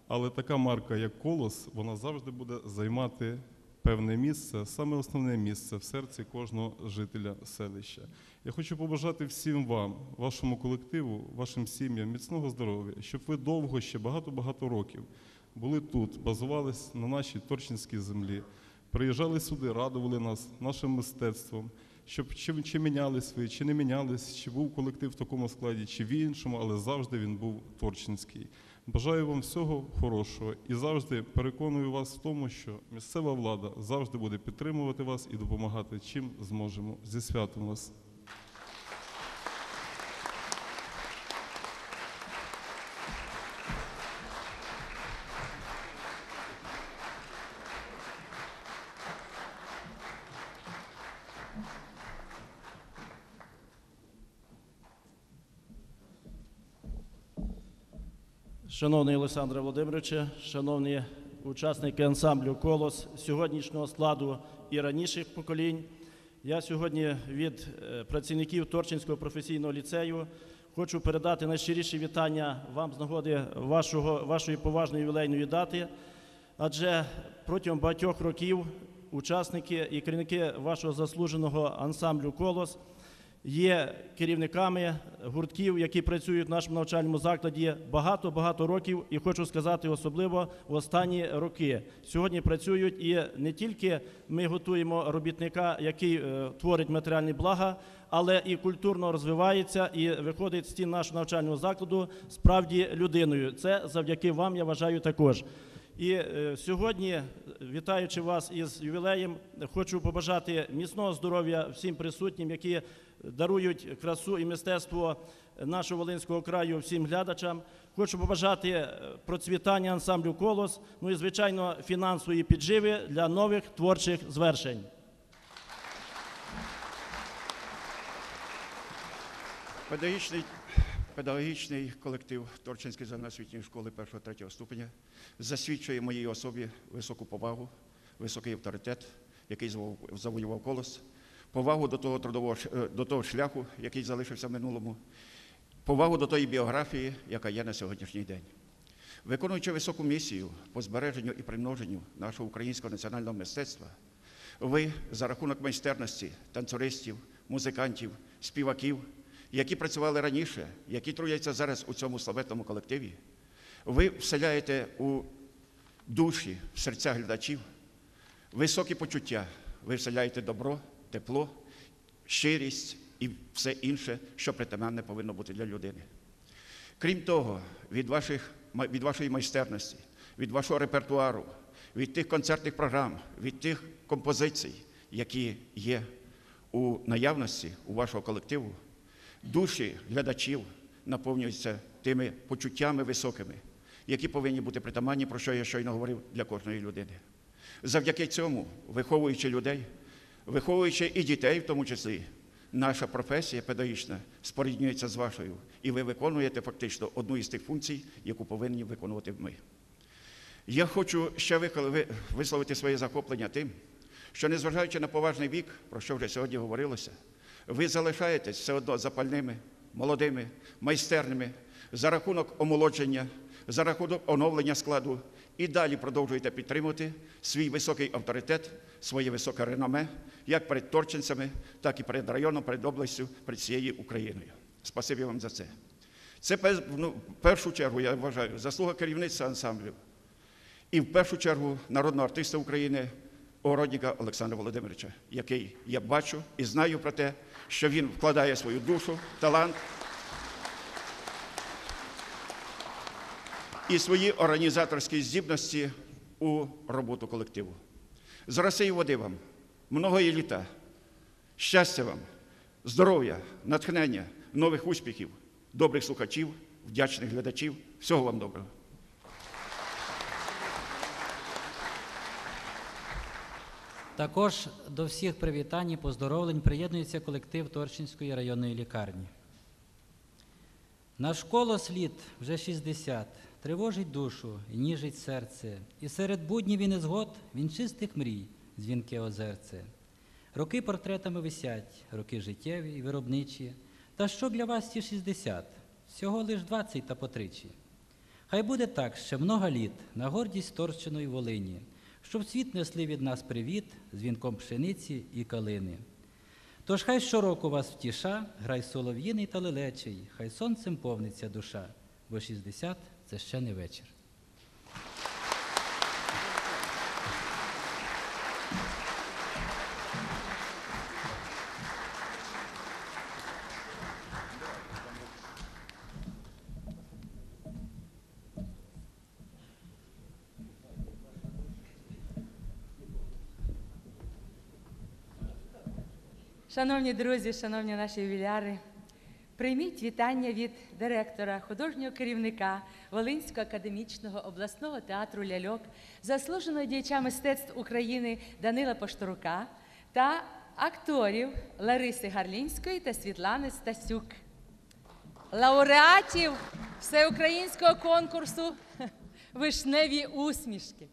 Але така марка, як Колос, вона завжди буде займати певне місце, саме основне місце в серці кожного жителя селища. Я хочу побажати всім вам, вашому колективу, вашим сім'ям міцного здоров'я, щоб ви довго, ще багато-багато років були тут, базувались на нашій Торчинській землі, приїжджали сюди, радували нас нашим мистецтвом, щоб чи, чи мінялись ви, чи не мінялись, чи був колектив в такому складі, чи в іншому, але завжди він був Торчинський. Бажаю вам всього хорошого і завжди переконую вас в тому, що місцева влада завжди буде підтримувати вас і допомагати, чим зможемо. Зі святом вас. Шановний Олександре Володимировичу, шановні учасники ансамблю Колос сьогоднішнього складу і раніших поколінь. Я сьогодні від е, працівників Торчинського професійного ліцею хочу передати найщиріші вітання вам з нагоди вашого, вашої поважної ювілейної дати. Адже протягом багатьох років учасники і керівники вашого заслуженого ансамблю Колос є керівниками гуртків, які працюють в нашому навчальному закладі багато-багато років, і хочу сказати, особливо в останні роки. Сьогодні працюють і не тільки ми готуємо робітника, який е, творить матеріальні блага, але і культурно розвивається і виходить з стін нашого навчального закладу справді людиною. Це завдяки вам, я вважаю, також. І е, сьогодні, вітаючи вас із ювілеєм, хочу побажати міцного здоров'я всім присутнім, які дарують красу і мистецтво нашого Волинського краю всім глядачам. Хочу побажати е, процвітання ансамблю Колос, ну і звичайно фінансової підживи для нових творчих звершень. Педагогічний, педагогічний колектив Торчинської загальноосвітньої школи 1-3 ступеня засвідчує моїй особі високу повагу, високий авторитет, який завоював- колос, повагу до того трудового е, до того шляху, який залишився в минулому, повагу до тої біографії, яка є на сьогоднішній день. Виконуючи високу місію по збереженню і примноженню нашого українського національного мистецтва, ви за рахунок майстерності танцюристів, музикантів, співаків, які працювали раніше, які трудяться зараз у цьому славетному колективі, ви вселяєте у душі, в серця глядачів високі почуття, ви вселяєте добро, тепло, щирість і все інше, що притаманне повинно бути для людини. Крім того, від, ваших, від вашої майстерності, від вашого репертуару, від тих концертних програм, від тих композицій, які є у наявності у вашого колективу, душі глядачів наповнюються тими почуттями високими, які повинні бути притаманні, про що я щойно говорив для кожної людини. Завдяки цьому, виховуючи людей, виховуючи і дітей в тому числі, наша професія педагогічна споріднюється з вашою, і ви виконуєте фактично одну із тих функцій, яку повинні виконувати ми. Я хочу ще висловити своє захоплення тим, що незважаючи на поважний вік, про що вже сьогодні говорилося, ви залишаєтесь все одно запальними, молодими, майстерними за рахунок омолодження, за рахунок оновлення складу і далі продовжуєте підтримувати свій високий авторитет, своє високе реноме, як перед торченцями, так і перед районом, перед областю, перед всією Україною. Спасибі вам за це. Це ну, в першу чергу, я вважаю, заслуга керівництва ансамблю. І в першу чергу народного артиста України Огородника Олександра Володимировича, який я бачу і знаю про те, що він вкладає свою душу, талант і свої організаторські здібності у роботу колективу. З роси і води вам, многої літа, щастя вам, здоров'я, натхнення, нових успіхів, добрих слухачів, вдячних глядачів. Всього вам доброго. Також до всіх привітань і поздоровлень приєднується колектив Торчинської районної лікарні. Наш колос літ вже 60, тривожить душу і ніжить серце, і серед буднів і незгод він чистих мрій, дзвінке озерце. Роки портретами висять, роки життєві і виробничі. Та що для вас ті 60? Всього лиш 20 та потричі. Хай буде так ще много літ на гордість Торчиної Волині, щоб світ несли від нас привіт з вінком пшениці і калини. Тож хай щороку вас втіша, грай солов'їний та лелечий, хай сонцем повниться душа, бо 60 – це ще не вечір. Шановні друзі, шановні наші ювіляри, прийміть вітання від директора, художнього керівника Волинського академічного обласного театру Ляльок, заслуженого діяча мистецтв України Данила Поштарука та акторів Лариси Гарлінської та Світлани Стасюк, лауреатів всеукраїнського конкурсу Вишневі усмішки.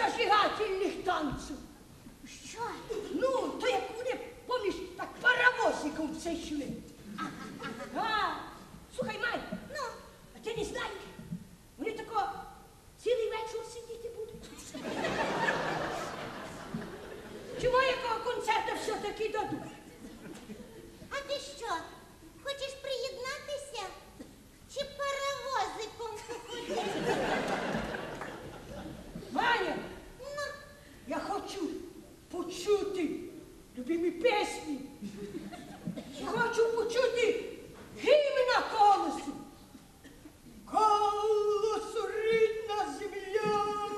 зажигательних танців. Що? Ну, то як вони поміж так паровозиком все йшли. А, слухай, Май, ну, а ти не знаєш, вони тако цілий вечір сидіти будуть. Чому якого концерту все-таки дадуть? А ти що? Хочеш приєднатися? Чи паровозиком походити? почути любимі пісні. Я хочу почути гімна колесу. Колосу рідна земля.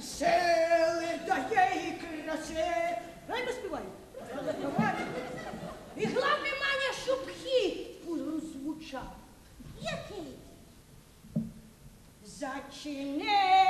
Сели дає і красе. Дай поспіваю. І главне мене, щоб хід звучав. Який? Зачине.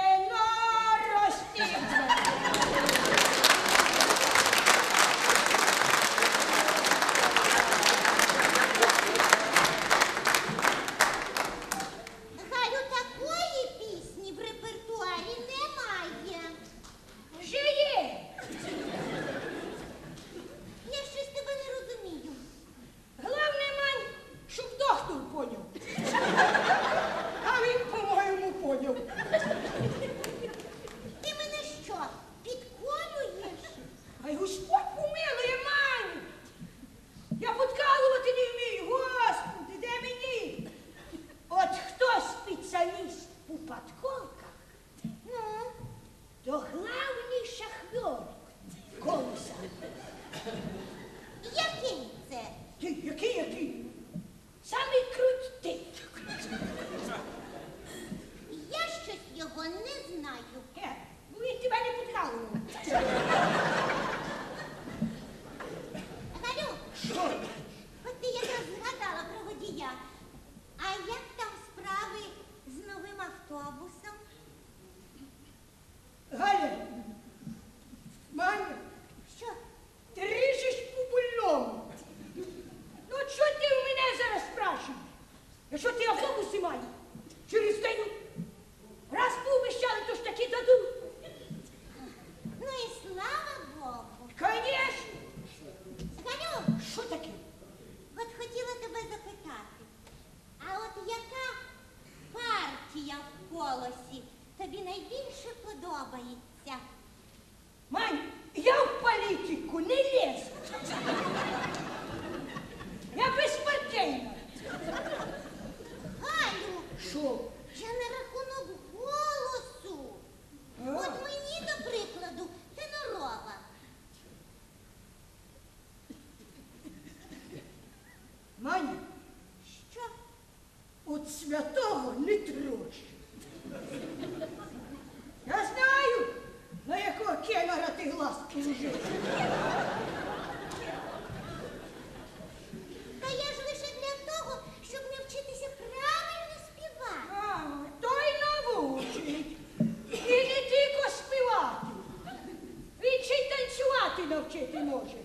жити може.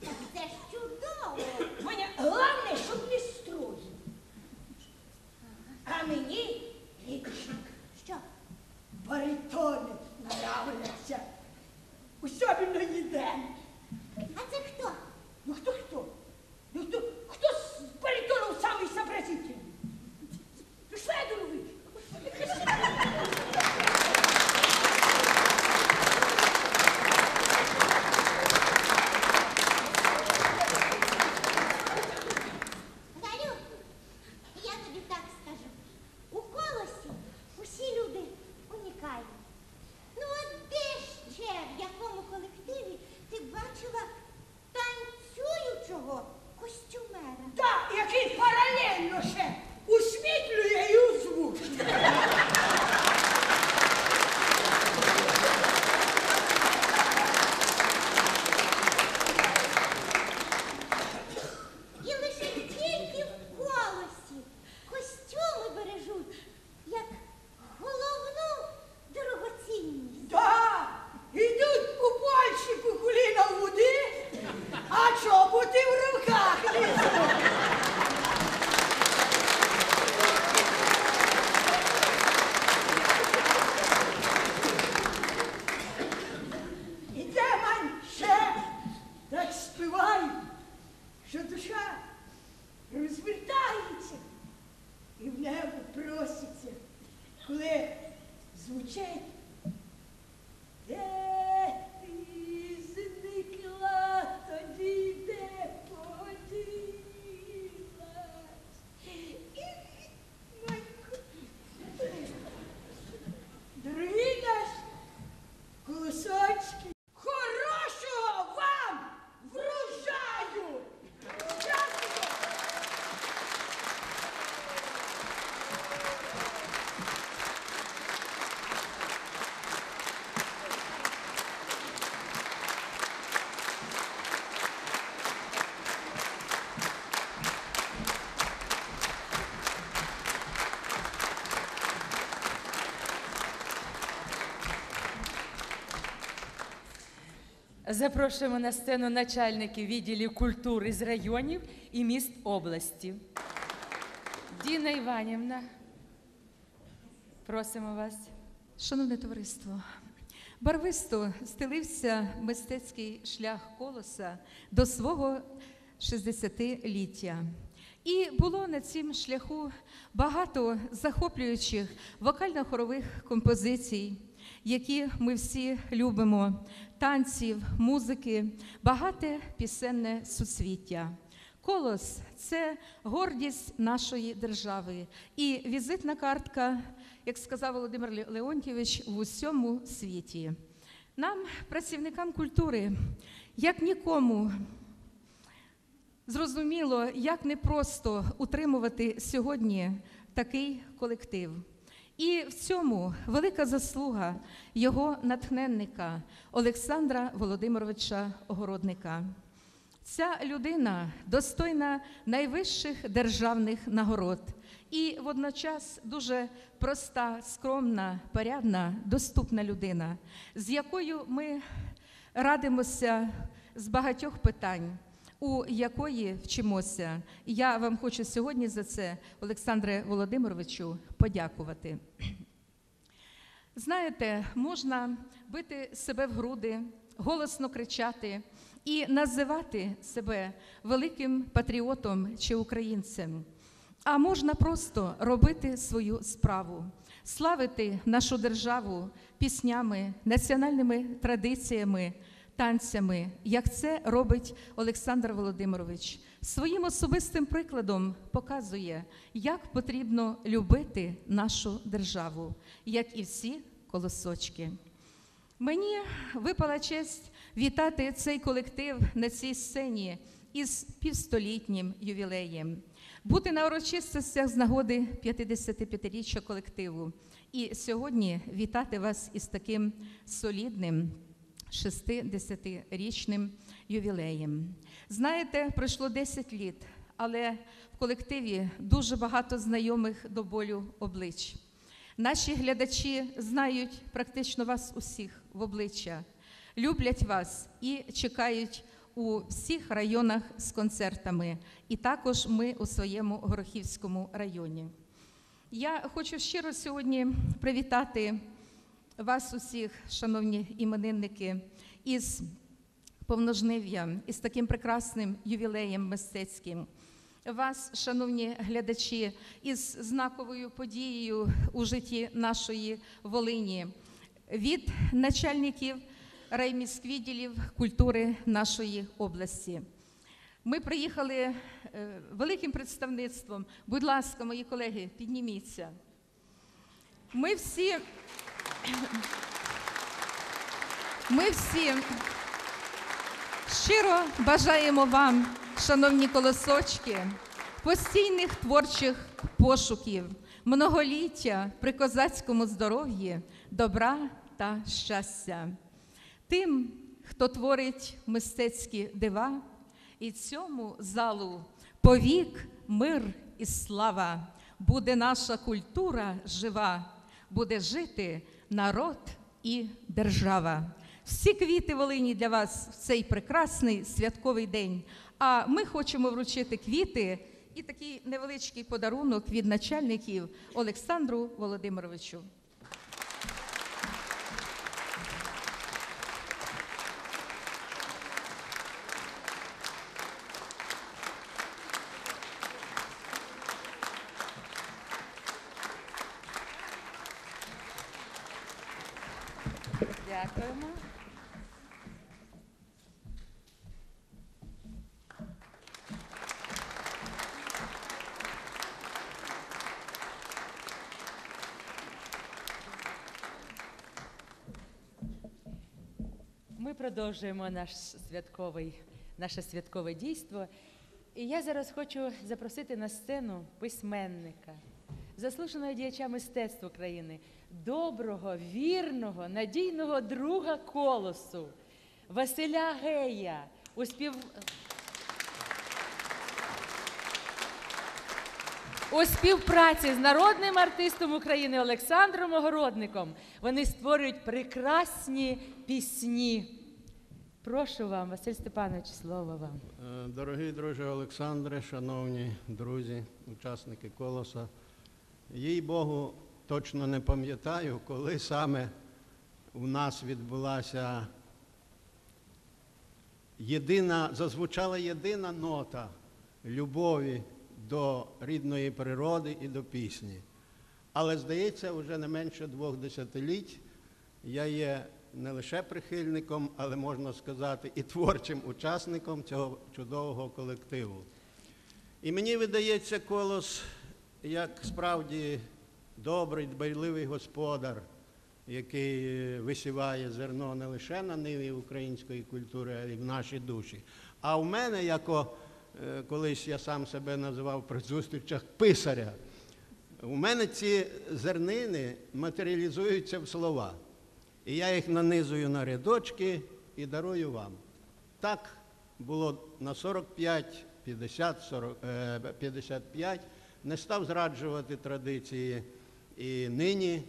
Так це ж чудово. Маня, головне, щоб не строї. А мені Вікушник, Що? баритони нравляться. не їде. А це хто? Ну хто хто? Ну хто хто з баритоном самий сообразительний? Ну Шведорович! Запрошуємо на сцену начальників відділів культури з районів і міст області. Діна Іванівна, просимо вас. Шановне товариство, барвисто стелився мистецький шлях колоса до свого 60-ліття. І було на цім шляху багато захоплюючих вокально-хорових композицій, які ми всі любимо, танців, музики, багате пісенне суцвіття. Колос це гордість нашої держави і візитна картка, як сказав Володимир Ле- Леонтьєвич, в усьому світі. Нам, працівникам культури, як нікому, зрозуміло, як непросто утримувати сьогодні такий колектив. І в цьому велика заслуга його натхненника Олександра Володимировича Огородника. Ця людина достойна найвищих державних нагород і водночас дуже проста, скромна, порядна, доступна людина, з якою ми радимося з багатьох питань, у якої вчимося. І Я вам хочу сьогодні за це, Олександре Володимировичу, подякувати. Знаєте, можна бити себе в груди, голосно кричати і називати себе великим патріотом чи українцем. А можна просто робити свою справу, славити нашу державу піснями, національними традиціями, танцями, як це робить Олександр Володимирович. Своїм особистим прикладом показує, як потрібно любити нашу державу, як і всі колосочки. Мені випала честь вітати цей колектив на цій сцені із півстолітнім ювілеєм, бути на урочистостях з нагоди 55-річчя колективу. І сьогодні вітати вас із таким солідним 60-річним ювілеєм. Знаєте, пройшло 10 літ, але в колективі дуже багато знайомих до болю облич. Наші глядачі знають практично вас усіх в обличчя, люблять вас і чекають у всіх районах з концертами, і також ми у своєму Горохівському районі. Я хочу щиро сьогодні привітати вас усіх, шановні іменинники, із повножнив'ям, із таким прекрасним ювілеєм мистецьким. Вас, шановні глядачі, із знаковою подією у житті нашої Волині від начальників райміськвідділів культури нашої області. Ми приїхали е, великим представництвом. Будь ласка, мої колеги, підніміться. Ми всі, ми всі щиро бажаємо вам, шановні колосочки, постійних творчих пошуків, многоліття при козацькому здоров'ї, добра та щастя. Тим, хто творить мистецькі дива, і цьому залу повік мир і слава. Буде наша культура жива, буде жити народ і держава. Всі квіти Волині для вас в цей прекрасний святковий день. А ми хочемо вручити квіти і такий невеличкий подарунок від начальників Олександру Володимировичу. Продовжуємо наш святковий, наше святкове дійство. І я зараз хочу запросити на сцену письменника, заслуженого діяча мистецтва України, доброго, вірного, надійного друга колосу Василя Гея. У спів... У співпраці з народним артистом України Олександром Огородником вони створюють прекрасні пісні. Прошу вам, Василь Степанович, слово вам. Е, Дорогий друже Олександре, шановні друзі, учасники колоса, їй Богу, точно не пам'ятаю, коли саме у нас відбулася єдина, зазвучала єдина нота любові до рідної природи і до пісні. Але здається, вже не менше двох десятиліть я є не лише прихильником, але можна сказати, і творчим учасником цього чудового колективу. І мені видається колос як справді добрий, дбайливий господар, який е, висіває зерно не лише на ниві української культури, а й в нашій душі. А в мене, як е, колись я сам себе називав при зустрічах писаря, у мене ці зернини матеріалізуються в слова. І я їх нанизую на рядочки і дарую вам. Так було на 45, 50, 40, е, 55. Не став зраджувати традиції і нині.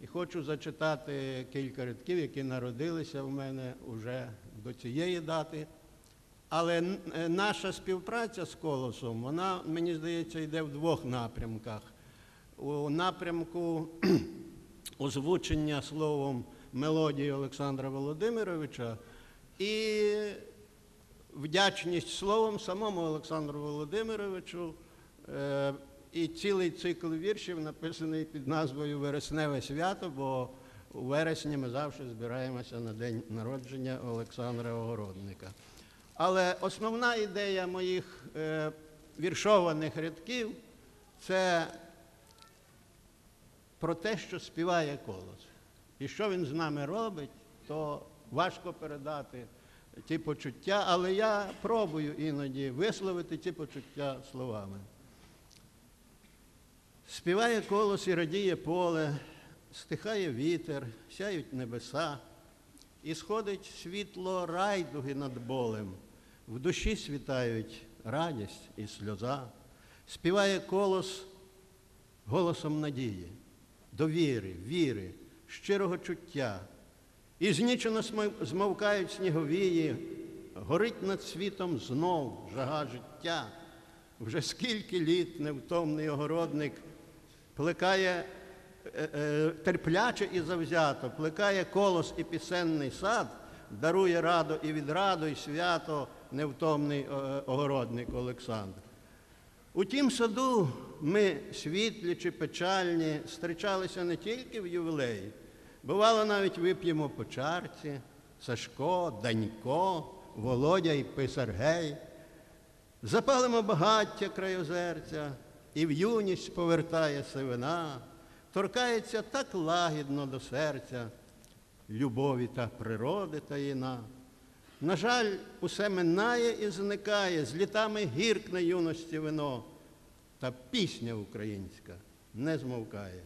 І хочу зачитати кілька рядків, які народилися в мене вже до цієї дати. Але е, наша співпраця з колосом, вона, мені здається, йде в двох напрямках. У напрямку озвучення словом мелодії Олександра Володимировича і вдячність словом самому Олександру Володимировичу. Е, І цілий цикл віршів написаний під назвою Вересневе свято, бо у вересні ми завжди збираємося на день народження Олександра Огородника. Але основна ідея моїх е, віршованих рядків це про те, що співає колос. І що він з нами робить, то важко передати ті почуття, але я пробую іноді висловити ці почуття словами. Співає колос і радіє поле, стихає вітер, сяють небеса, і сходить світло райдуги над болем, в душі світають радість і сльоза, співає колос голосом надії, довіри, віри, щирого чуття. І знічено змовкають сніговії, горить над світом знов жага життя. Вже скільки літ невтомний огородник плекає е, е, терпляче і завзято, плекає колос і пісенний сад, дарує радо і відраду, і свято невтомний е, огородник Олександр. У тім саду ми, світлі чи печальні, зустрічалися не тільки в ювілеї. Бувало, навіть вип'ємо по чарці, Сашко, Данько, Володя і писар Гей. Запалимо багаття край озерця, і в юність повертає сивина, торкається так лагідно до серця, любові та природи таїна. На жаль, усе минає і зникає, з літами гіркне юності вино, та пісня українська не змовкає.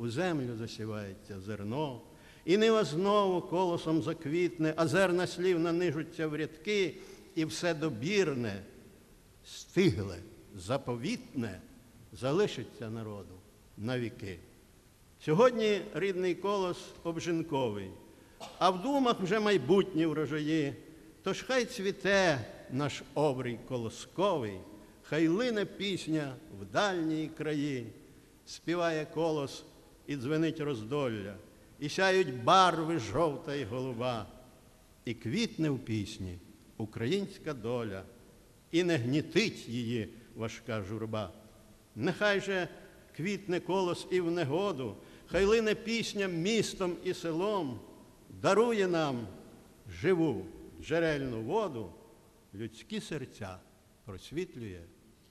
У землю засівається зерно, і нива знову колосом заквітне, а зерна слів нанижуться в рядки, і все добірне, стигле, заповітне залишиться народу на віки. Сьогодні рідний колос обжинковий, а в думах вже майбутні врожаї. Тож хай цвіте наш обрій колосковий, хай лине пісня в дальній краї, співає колос і дзвенить роздолля, і сяють барви жовта й голуба, і квітне в пісні українська доля, і не гнітить її важка журба. Нехай же квітне колос і в негоду, хай лине пісня містом і селом, дарує нам живу джерельну воду, людські серця просвітлює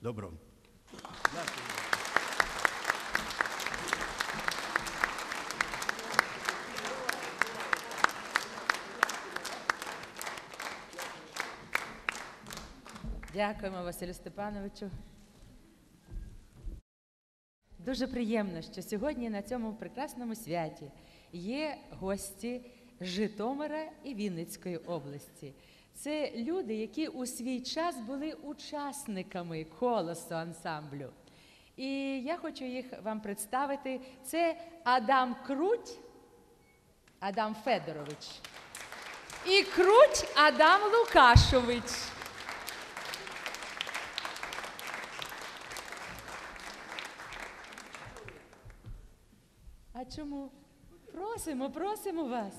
добром. Дякуємо Василю Степановичу. Дуже приємно, що сьогодні на цьому прекрасному святі є гості Житомира і Вінницької області. Це люди, які у свій час були учасниками колосу ансамблю. І я хочу їх вам представити. Це Адам Круть, Адам Федорович і Круть Адам Лукашович. А чому? Просимо, просимо вас.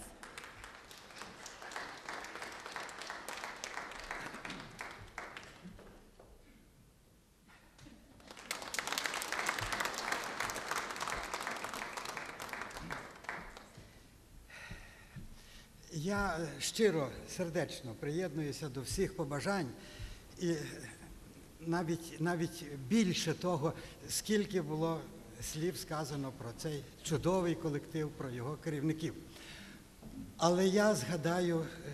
Я щиро, сердечно приєднуюся до всіх побажань і навіть, навіть більше того, скільки було слів сказано про цей чудовий колектив, про його керівників. Але я згадаю е,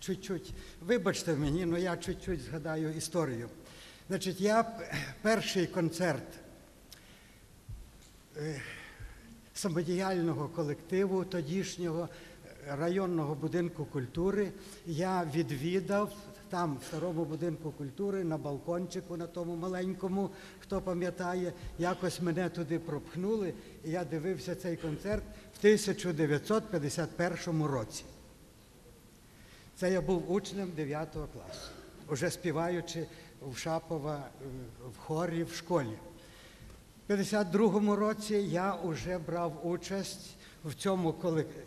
чуть-чуть, вибачте мені, але я чуть-чуть згадаю історію. Значить, я перший концерт е, самодіяльного колективу тодішнього е, районного будинку культури я відвідав там, в старому будинку культури, на балкончику, на тому маленькому, хто пам'ятає, якось мене туди пропхнули, і я дивився цей концерт в 1951 році. Це я був учнем 9 класу, уже співаючи в Шапова е, в хорі в школі. У 52-му році я вже брав участь в цьому колек-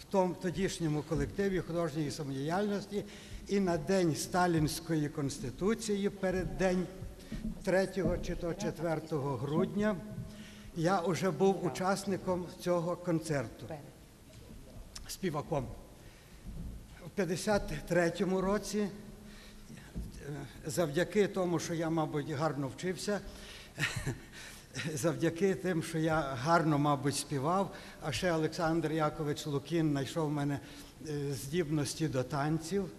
в тому тодішньому колективі художньої самодіяльності і на День Сталінської Конституції, перед день 3 чи то 4 грудня, я вже був учасником цього концерту, співаком. У 53-му році, е, завдяки тому, що я, мабуть, гарно вчився, завдяки тим, що я гарно, мабуть, співав, а ще Олександр Якович Лукін знайшов мене е, здібності до танців,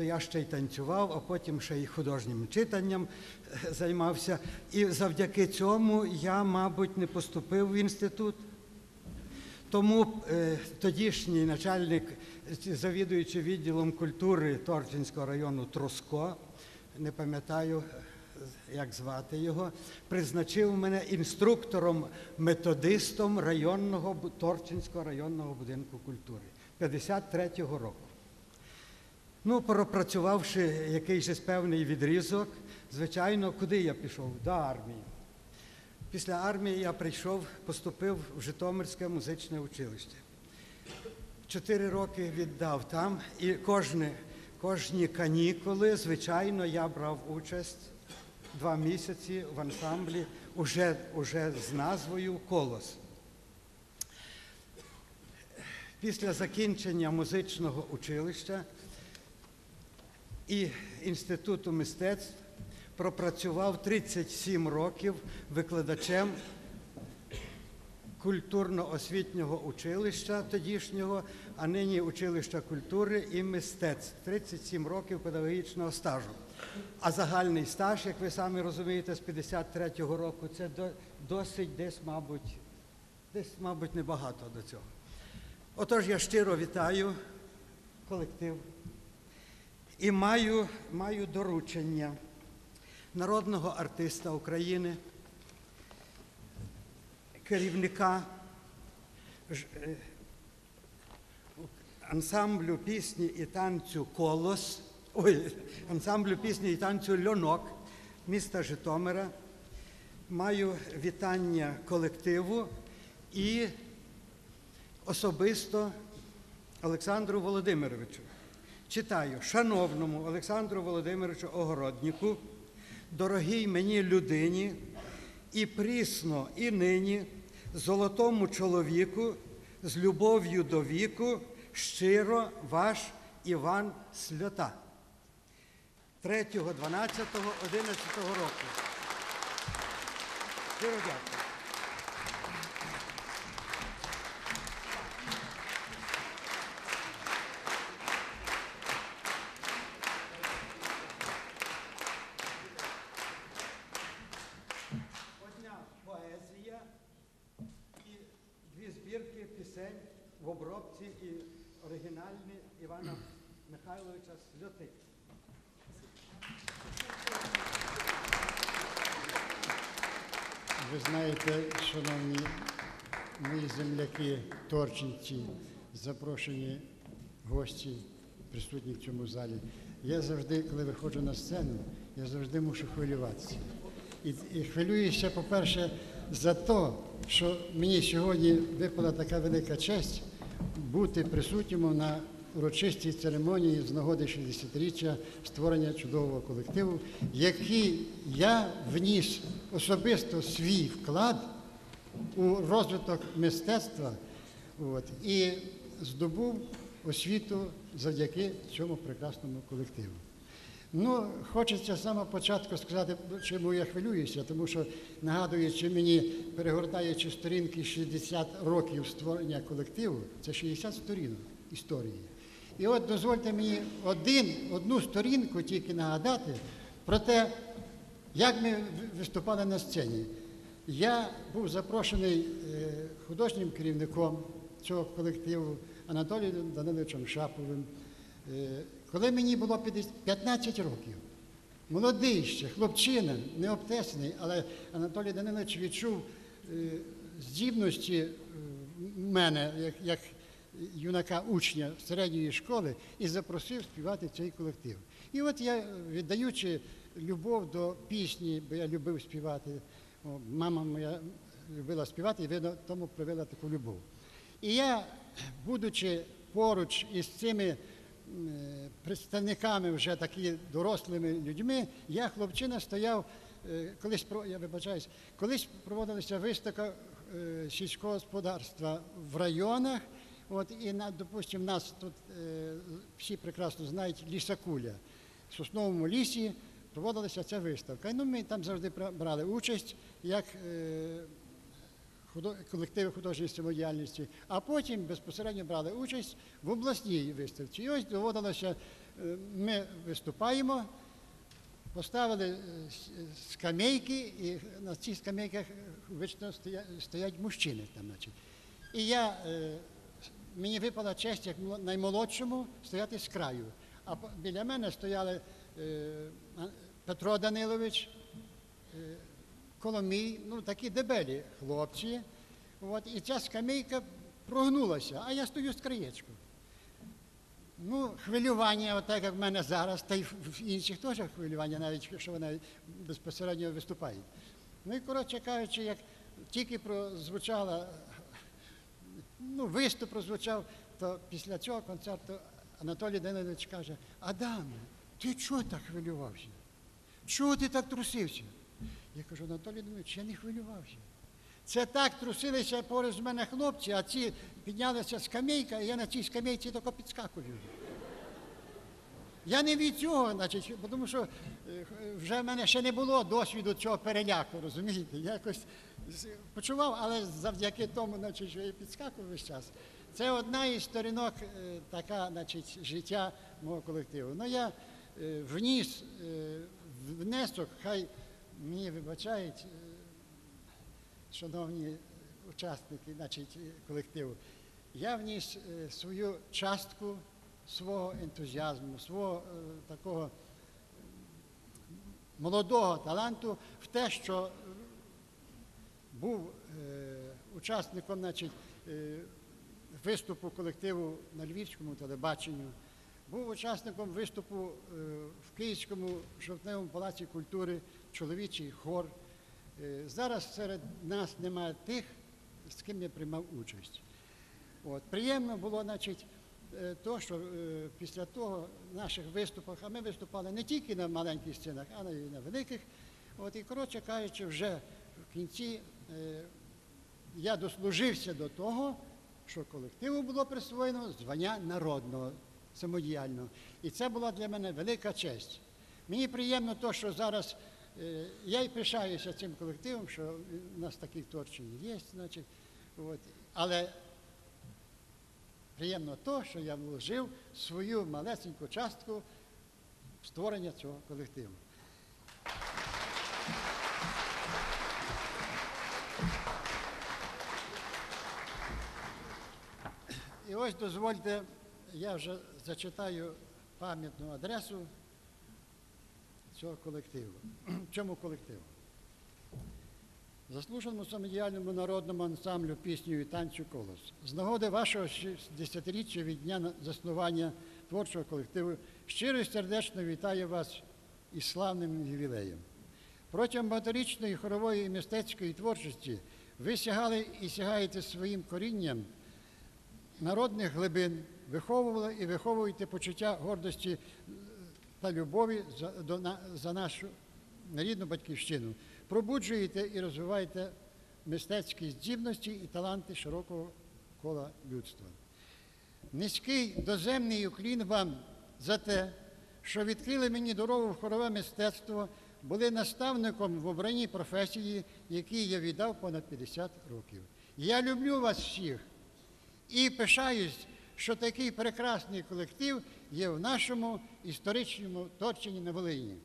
то я ще й танцював, а потім ще й художнім читанням е, займався. І завдяки цьому я, мабуть, не поступив в інститут. Тому е, тодішній начальник, е, завідуючий відділом культури Торчинського району Троско, не пам'ятаю, е, як звати його, призначив мене інструктором, методистом районного Торчинського районного будинку культури 53-го року. Ну, пропрацювавши якийсь певний відрізок, звичайно, куди я пішов? До армії. Після армії я прийшов, поступив в Житомирське музичне училище. Чотири роки віддав там, і кожні, кожні канікули, звичайно, я брав участь два місяці в ансамблі уже, уже з назвою Колос. Після закінчення музичного училища і Інституту мистецтв пропрацював 37 років викладачем культурно-освітнього училища тодішнього, а нині училища культури і мистецтв. 37 років педагогічного стажу. А загальний стаж, як ви самі розумієте, з 53-го року, це досить десь, мабуть, десь, мабуть, небагато до цього. Отож, я щиро вітаю колектив і маю, маю доручення народного артиста України, керівника е, ансамблю пісні і танцю Колос, ой, ансамблю пісні і танцю Льонок міста Житомира. Маю вітання колективу і особисто Олександру Володимировичу. Читаю, шановному Олександру Володимировичу Огородніку, дорогій мені людині, і прісно, і нині, золотому чоловіку, з любов'ю до віку, щиро ваш Іван Сльота. 3.12.11 року. Щиро дякую. Одна поезія і дві збірки пісень в обробці і оригінальні Івана Михайловича Сльоти. Ви знаєте, шановні мої земляки, торчинці, запрошені гості присутніх в цьому залі. Я завжди, коли виходжу на сцену, я завжди мушу хвилюватися. І, і хвилююся, по-перше, за те, що мені сьогодні випала така велика честь бути присутнім на урочистій церемонії з нагоди 60-річчя створення чудового колективу, який я вніс особисто свій вклад у розвиток мистецтва от, і здобув освіту завдяки цьому прекрасному колективу. Ну, хочеться з самого початку сказати, чому я хвилююся, тому що, нагадуючи мені, перегортаючи сторінки 60 років створення колективу, це 60 сторінок історії. І от дозвольте мені один, одну сторінку тільки нагадати про те, як ми виступали на сцені. Я був запрошений е, художнім керівником цього колективу Анатолієм Даниловичем Шаповим. Е, Коли мені було 15 років, молодий ще, хлопчина, не обтесаний, але Анатолій Данилович відчув е, здібності в мене, як юнака учня середньої школи, і запросив співати цей колектив. І от я, віддаючи любов до пісні, бо я любив співати, мама моя любила співати, і видно, тому привела таку любов. І я, будучи поруч із цими е, представниками вже такі дорослими людьми, я хлопчина стояв, е, колись я вибачаюсь, колись проводилася виставка е, сільського господарства в районах. От і на, допустимо, нас тут е, всі прекрасно знають лісакуля. В сосновому лісі проводилася ця виставка. Ну, ми там завжди брали участь як е, худо- колективи художньої самодіяльності, а потім безпосередньо брали участь в обласній виставці. І ось доводилося, е, ми виступаємо, поставили е, скамейки, і на цих скамейках вично стоять, стоять мужчини там, значить. І я, е, мені випала честь, як наймолодшому, стояти з краю. А біля мене стояли е, Петро Данилович, е, Коломій, ну такі дебелі хлопці. От, і ця скамейка прогнулася, а я стою з краєчку. Ну, хвилювання, отак як в мене зараз, та й в інших теж хвилювання, навіть якщо вони безпосередньо виступають. Ну і коротше кажучи, як тільки прозвучала, ну, виступ прозвучав, то після цього концерту Анатолій Данилович каже, Адаме, ти чого так хвилювався? Чого ти так трусився? Я кажу, Анатолій Данилович, я не хвилювався. Це так трусилися поруч з мене хлопці, а ці піднялися скамейка, і я на цій скамейці тільки підскакую. Я не від цього, значить, тому що е, вже в мене ще не було досвіду цього переляку, розумієте? Якось почував, але завдяки тому, значить, що я підскакував весь час. Це одна із сторінок е, така, значить, життя мого колективу. Ну я е, вніс е, внесок, хай мені вибачають, шановні учасники значить, колективу, я вніс свою частку свого ентузіазму, свого такого молодого таланту в те, що був е, учасником значить, е, виступу колективу на Львівському телебаченню, був учасником виступу е, в Київському жовтневому палаці культури чоловічий хор. Зараз серед нас немає тих, з ким я приймав участь. От. Приємно було, значить, то, що після того в наших виступах, а ми виступали не тільки на маленьких сценах, а й на великих. От, і, коротше кажучи, вже в кінці я дослужився до того, що колективу було присвоєно звання народного самодіяльного. І це була для мене велика честь. Мені приємно те, що зараз е, я й пишаюся цим колективом, що в нас таких творчень є, значить. От. Але приємно те, що я вложив свою малесеньку частку в створення цього колективу. І ось дозвольте, я вже зачитаю пам'ятну адресу цього колективу. Чому колективу? Заслуженому самодіяльному народному ансамблю пісню і танцю колос. З нагоди вашого 60-річчя від дня заснування творчого колективу щиро і сердечно вітаю вас із славним ювілеєм. Протягом багаторічної хорової і мистецької творчості ви сягали і сягаєте своїм корінням народних глибин, виховували і виховуєте почуття гордості е, та любові за, до, за нашу рідну батьківщину. Пробуджуєте і розвиваєте мистецькі здібності і таланти широкого кола людства. Низький доземний уклін вам за те, що відкрили мені дорогу в хорове мистецтво, були наставником в обраній професії, якій я віддав понад 50 років. Я люблю вас всіх і пишаюсь, що такий прекрасний колектив є в нашому історичному Торчині на Волині.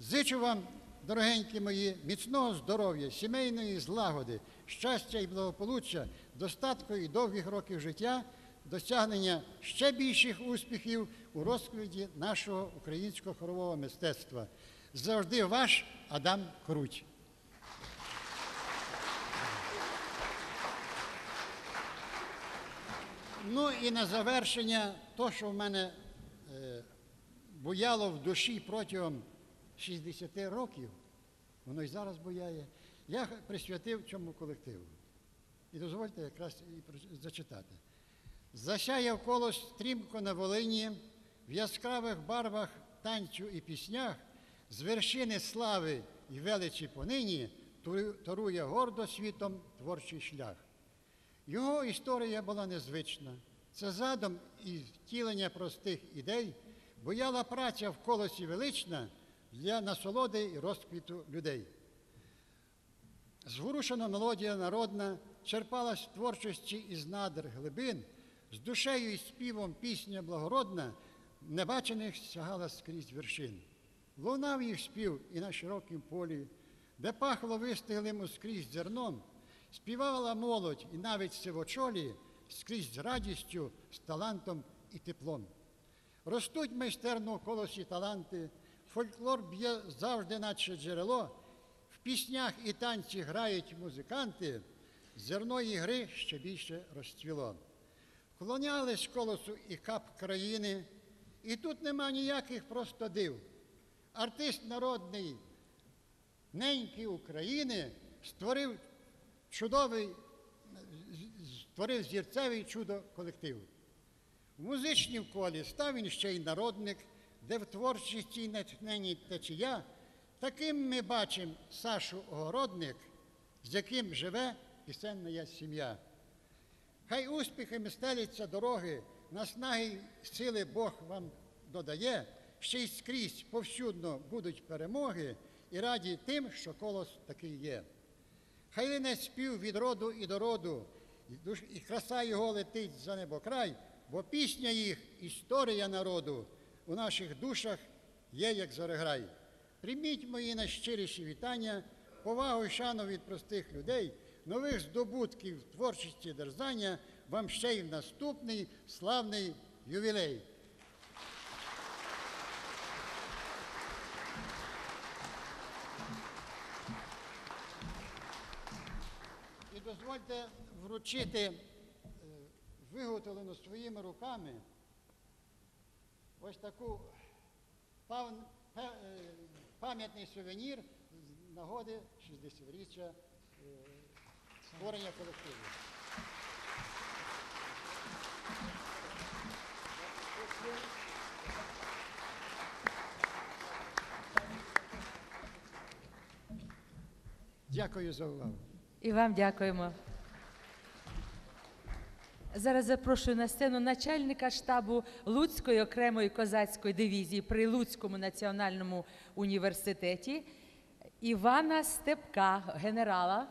Зичу вам, дорогенькі мої, міцного здоров'я, сімейної злагоди, щастя і благополуччя, достатку і довгих років життя, досягнення ще більших успіхів у розквіті нашого українського хорового мистецтва. Завжди ваш Адам Круть. Ну і на завершення, то, що в мене е, буяло в душі протягом 60 років, воно і зараз буяє, я присвятив цьому колективу. І дозвольте якраз і зачитати. Засяяв коло стрімко на Волині, в яскравих барвах танцю і піснях, з вершини слави і величі понині торує гордо світом творчий шлях. Його історія була незвична. Це задум і втілення простих ідей, бояла праця в колосі велична для насолоди і розквіту людей. Зворушена мелодія народна черпалась в творчості із надр глибин, з душею і співом пісня благородна, небачених сягала скрізь вершин. Лунав їх спів і на широкім полі, де пахло вистиглим ускрізь зерном, співала молодь і навіть сивочолі скрізь з радістю, з талантом і теплом. Ростуть майстерно колосі таланти, фольклор б'є завжди, наче джерело, в піснях і танці грають музиканти, зерно і гри ще більше розцвіло. Вклонялись колосу і кап країни, і тут нема ніяких просто див. Артист народний неньки України створив чудовий, створив зірцевий чудо колектив. В музичній колі став він ще й народник, де в творчості натхненні течія. Таким ми бачимо Сашу Огородник, з яким живе пісенна сім'я. Хай успіхи стеляться дороги, наснаги сили Бог вам додає, ще й скрізь повсюдно будуть перемоги і раді тим, що колос такий є. Хай лине спів від роду і до роду, і краса його летить за небокрай, бо пісня їх історія народу у наших душах є, як зореграй. Прийміть мої найщиріші вітання, повагу і шану від простих людей, нових здобутків творчості дерзання, вам ще й в наступний славний ювілей. І дозвольте вручити е, виготовлену своїми руками ось таку е, пам'ятний сувенір з нагоди 60-річчя е, створення колективу. Дякую за увагу. І вам дякуємо. Зараз запрошую на сцену начальника штабу Луцької окремої козацької дивізії при Луцькому національному університеті Івана Степка, генерала.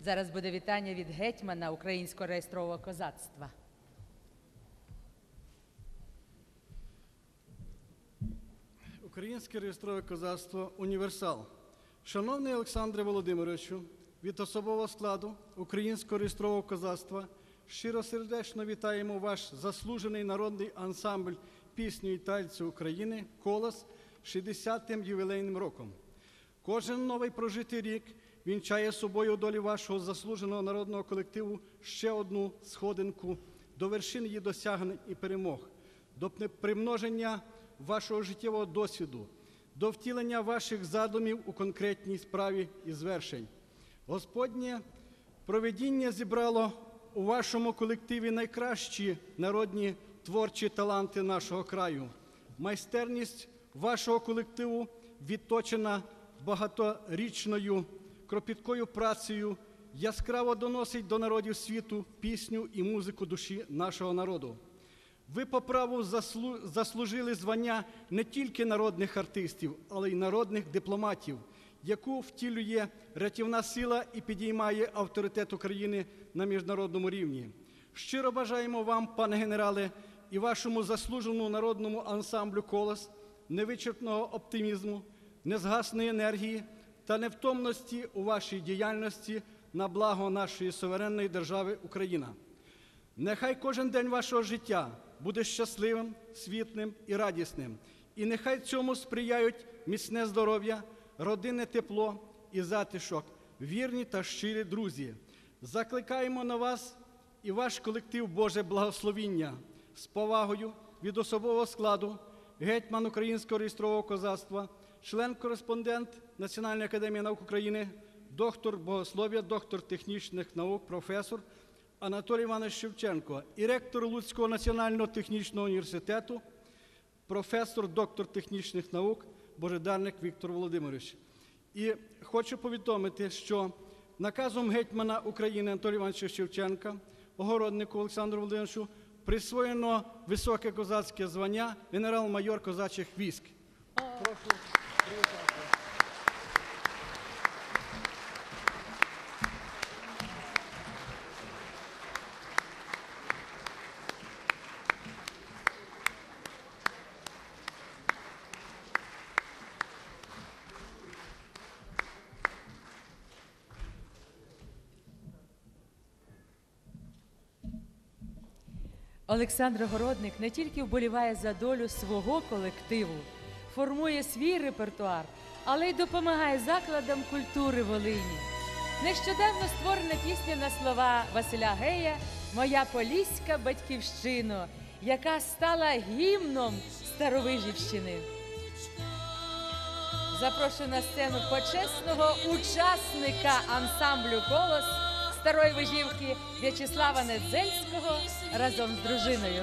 Зараз буде вітання від гетьмана українського реєстрового козацтва. Українське реєстрове козацтво Універсал. Шановний Олександре Володимировичу, від особового складу Українського реєстрового козацтва щиросердечно вітаємо ваш заслужений народний ансамбль пісню і тальцю України Колос 60-тим ювілейним роком. Кожен новий прожитий рік вінчає собою долі вашого заслуженого народного колективу ще одну сходинку до вершин її досягнень і перемог, до примноження вашого життєвого досвіду, до втілення ваших задумів у конкретній справі і звершень. Господнє проведіння зібрало у вашому колективі найкращі народні творчі таланти нашого краю. Майстерність вашого колективу відточена багаторічною кропіткою працею, яскраво доносить до народів світу пісню і музику душі нашого народу. Ви по праву заслужили звання не тільки народних артистів, але й народних дипломатів, яку втілює рятівна сила і підіймає авторитет України на міжнародному рівні. Щиро бажаємо вам, пане генерале, і вашому заслуженому народному ансамблю колос невичерпного оптимізму, незгасної енергії та невтомності у вашій діяльності на благо нашої суверенної держави Україна. Нехай кожен день вашого життя буде щасливим, світлим і радісним. І нехай цьому сприяють міцне здоров'я, родинне тепло і затишок, вірні та щирі друзі. Закликаємо на вас і ваш колектив Боже благословіння з повагою від особового складу, гетьман Українського реєстрового козацтва, член-кореспондент Національної академії наук України, доктор богослов'я, доктор технічних наук, професор Анатолій Іванович Шевченко і ректор Луцького національного технічного університету, професор, доктор технічних наук Божедарник Віктор Володимирович. І хочу повідомити, що наказом гетьмана України Анатолія Івановича Шевченка, огороднику Олександру Володимировичу, присвоєно високе козацьке звання генерал-майор козачих військ. Прошу привітати. Олександр Городник не тільки вболіває за долю свого колективу, формує свій репертуар, але й допомагає закладам культури Волині. Нещодавно створена пісня на слова Василя Гея Моя Поліська батьківщина, яка стала гімном Старовижівщини. Запрошую на сцену почесного учасника ансамблю Колос Старої Вижівки В'ячеслава Недзельського разом з дружиною.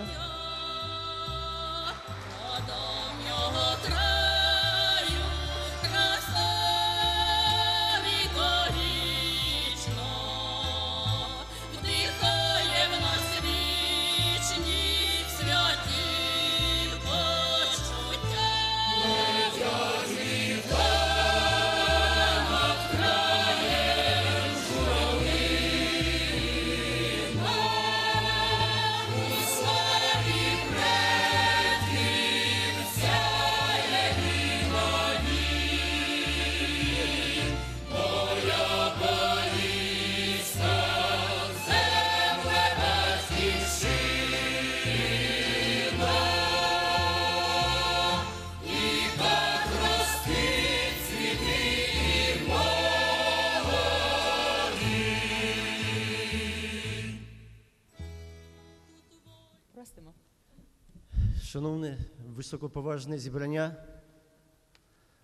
Високоповажне зібрання,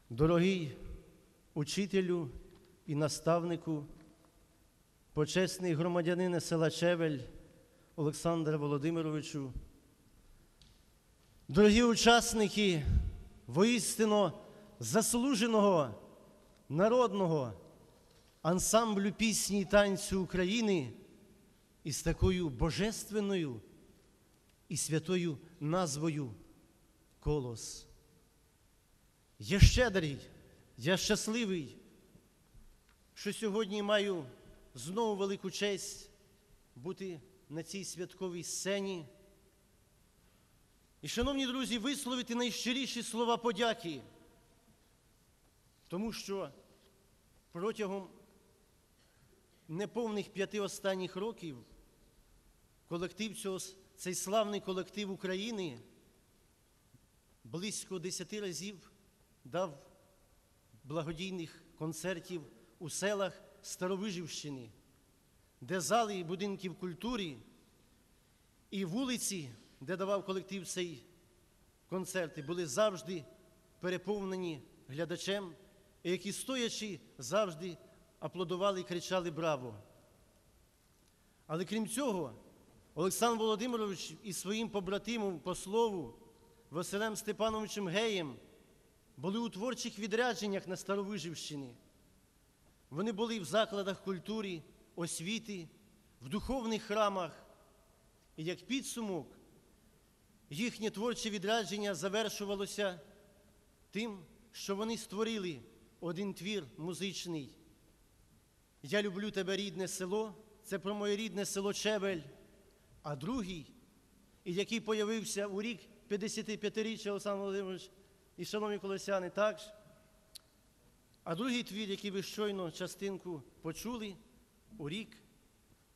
дорогий учителю і наставнику, почесний громадянине села Чевель Олександре Володимировичу, дорогі учасники воістину заслуженого народного ансамблю пісні і танцю України із такою божественною і святою назвою Колос. Я щедрий, я щасливий, що сьогодні маю знову велику честь бути на цій святковій сцені. І, шановні друзі, висловити найщиріші слова подяки, тому що протягом неповних п'яти останніх років колектив цього, цей славний колектив України близько десяти разів дав благодійних концертів у селах Старовижівщини, де зали і будинків культури і вулиці, де давав колектив цей концерти, були завжди переповнені глядачем, які стоячи завжди аплодували і кричали Браво! Але крім цього, Олександр Володимирович із своїм побратимом по слову Василем Степановичем Геєм були у творчих відрядженнях на Старовижівщині. Вони були в закладах культури, освіти, в духовних храмах. І як підсумок, їхнє творче відрядження завершувалося тим, що вони створили один твір музичний. Я люблю тебе, рідне село, це про моє рідне село Чебель, а другий, який появився у рік 55-річчя Олександр Володимирович і шановні колосяни, також. А другий твір, який ви щойно частинку почули, у рік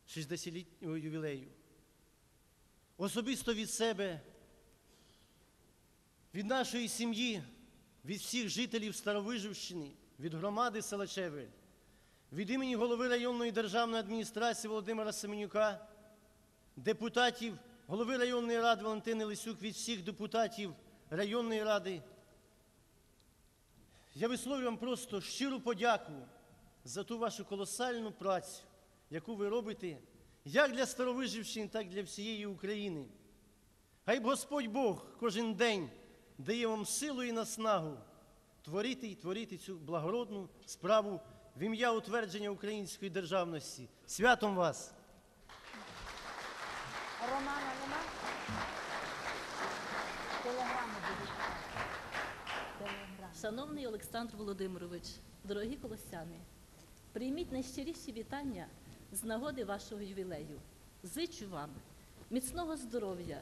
60-літнього ювілею. Особисто від себе, від нашої сім'ї, від всіх жителів Старовижівщини, від громади села Чебель, від імені голови районної державної адміністрації Володимира Семенюка, депутатів, голови районної ради Валентини Лисюк, від всіх депутатів районної ради. Я висловлюю вам просто щиру подяку за ту вашу колосальну працю, яку ви робите як для Старовижівщини, так і для всієї України. Хай б Господь Бог кожен день дає вам силу і наснагу творити і творити цю благородну справу в ім'я утвердження української державності. Святом вас! Романа нема? Телеграми будуть. Шановний Олександр Володимирович, дорогі колосяни, прийміть найщиріші вітання з нагоди вашого ювілею. Зичу вам міцного здоров'я,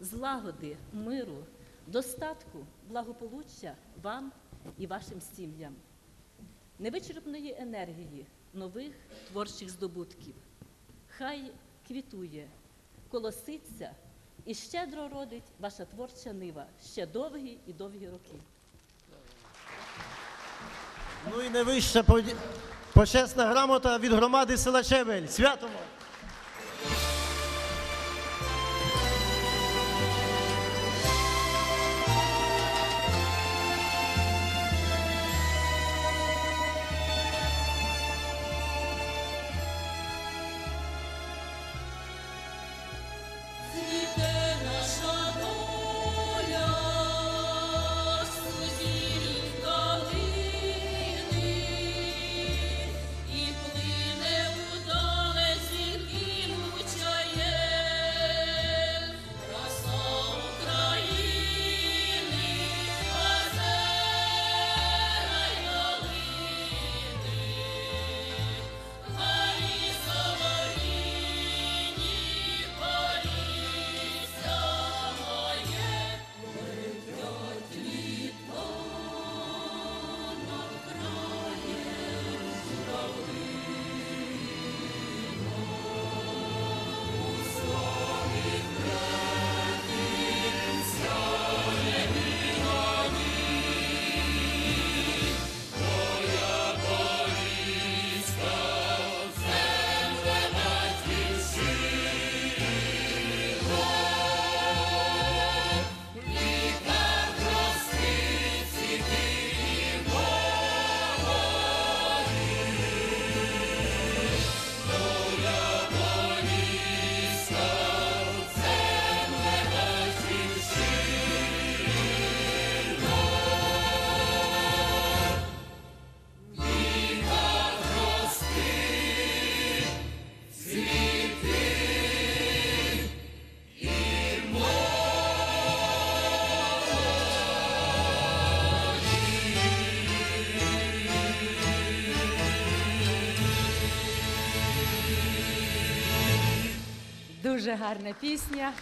злагоди, миру, достатку, благополуччя вам і вашим сім'ям, невичерпної енергії, нових творчих здобутків. Хай квітує, колоситься і щедро родить ваша творча нива ще довгі і довгі роки. Ну і найвища почесна грамота від громади села Чебель. Святом! Дуже гарна пісня.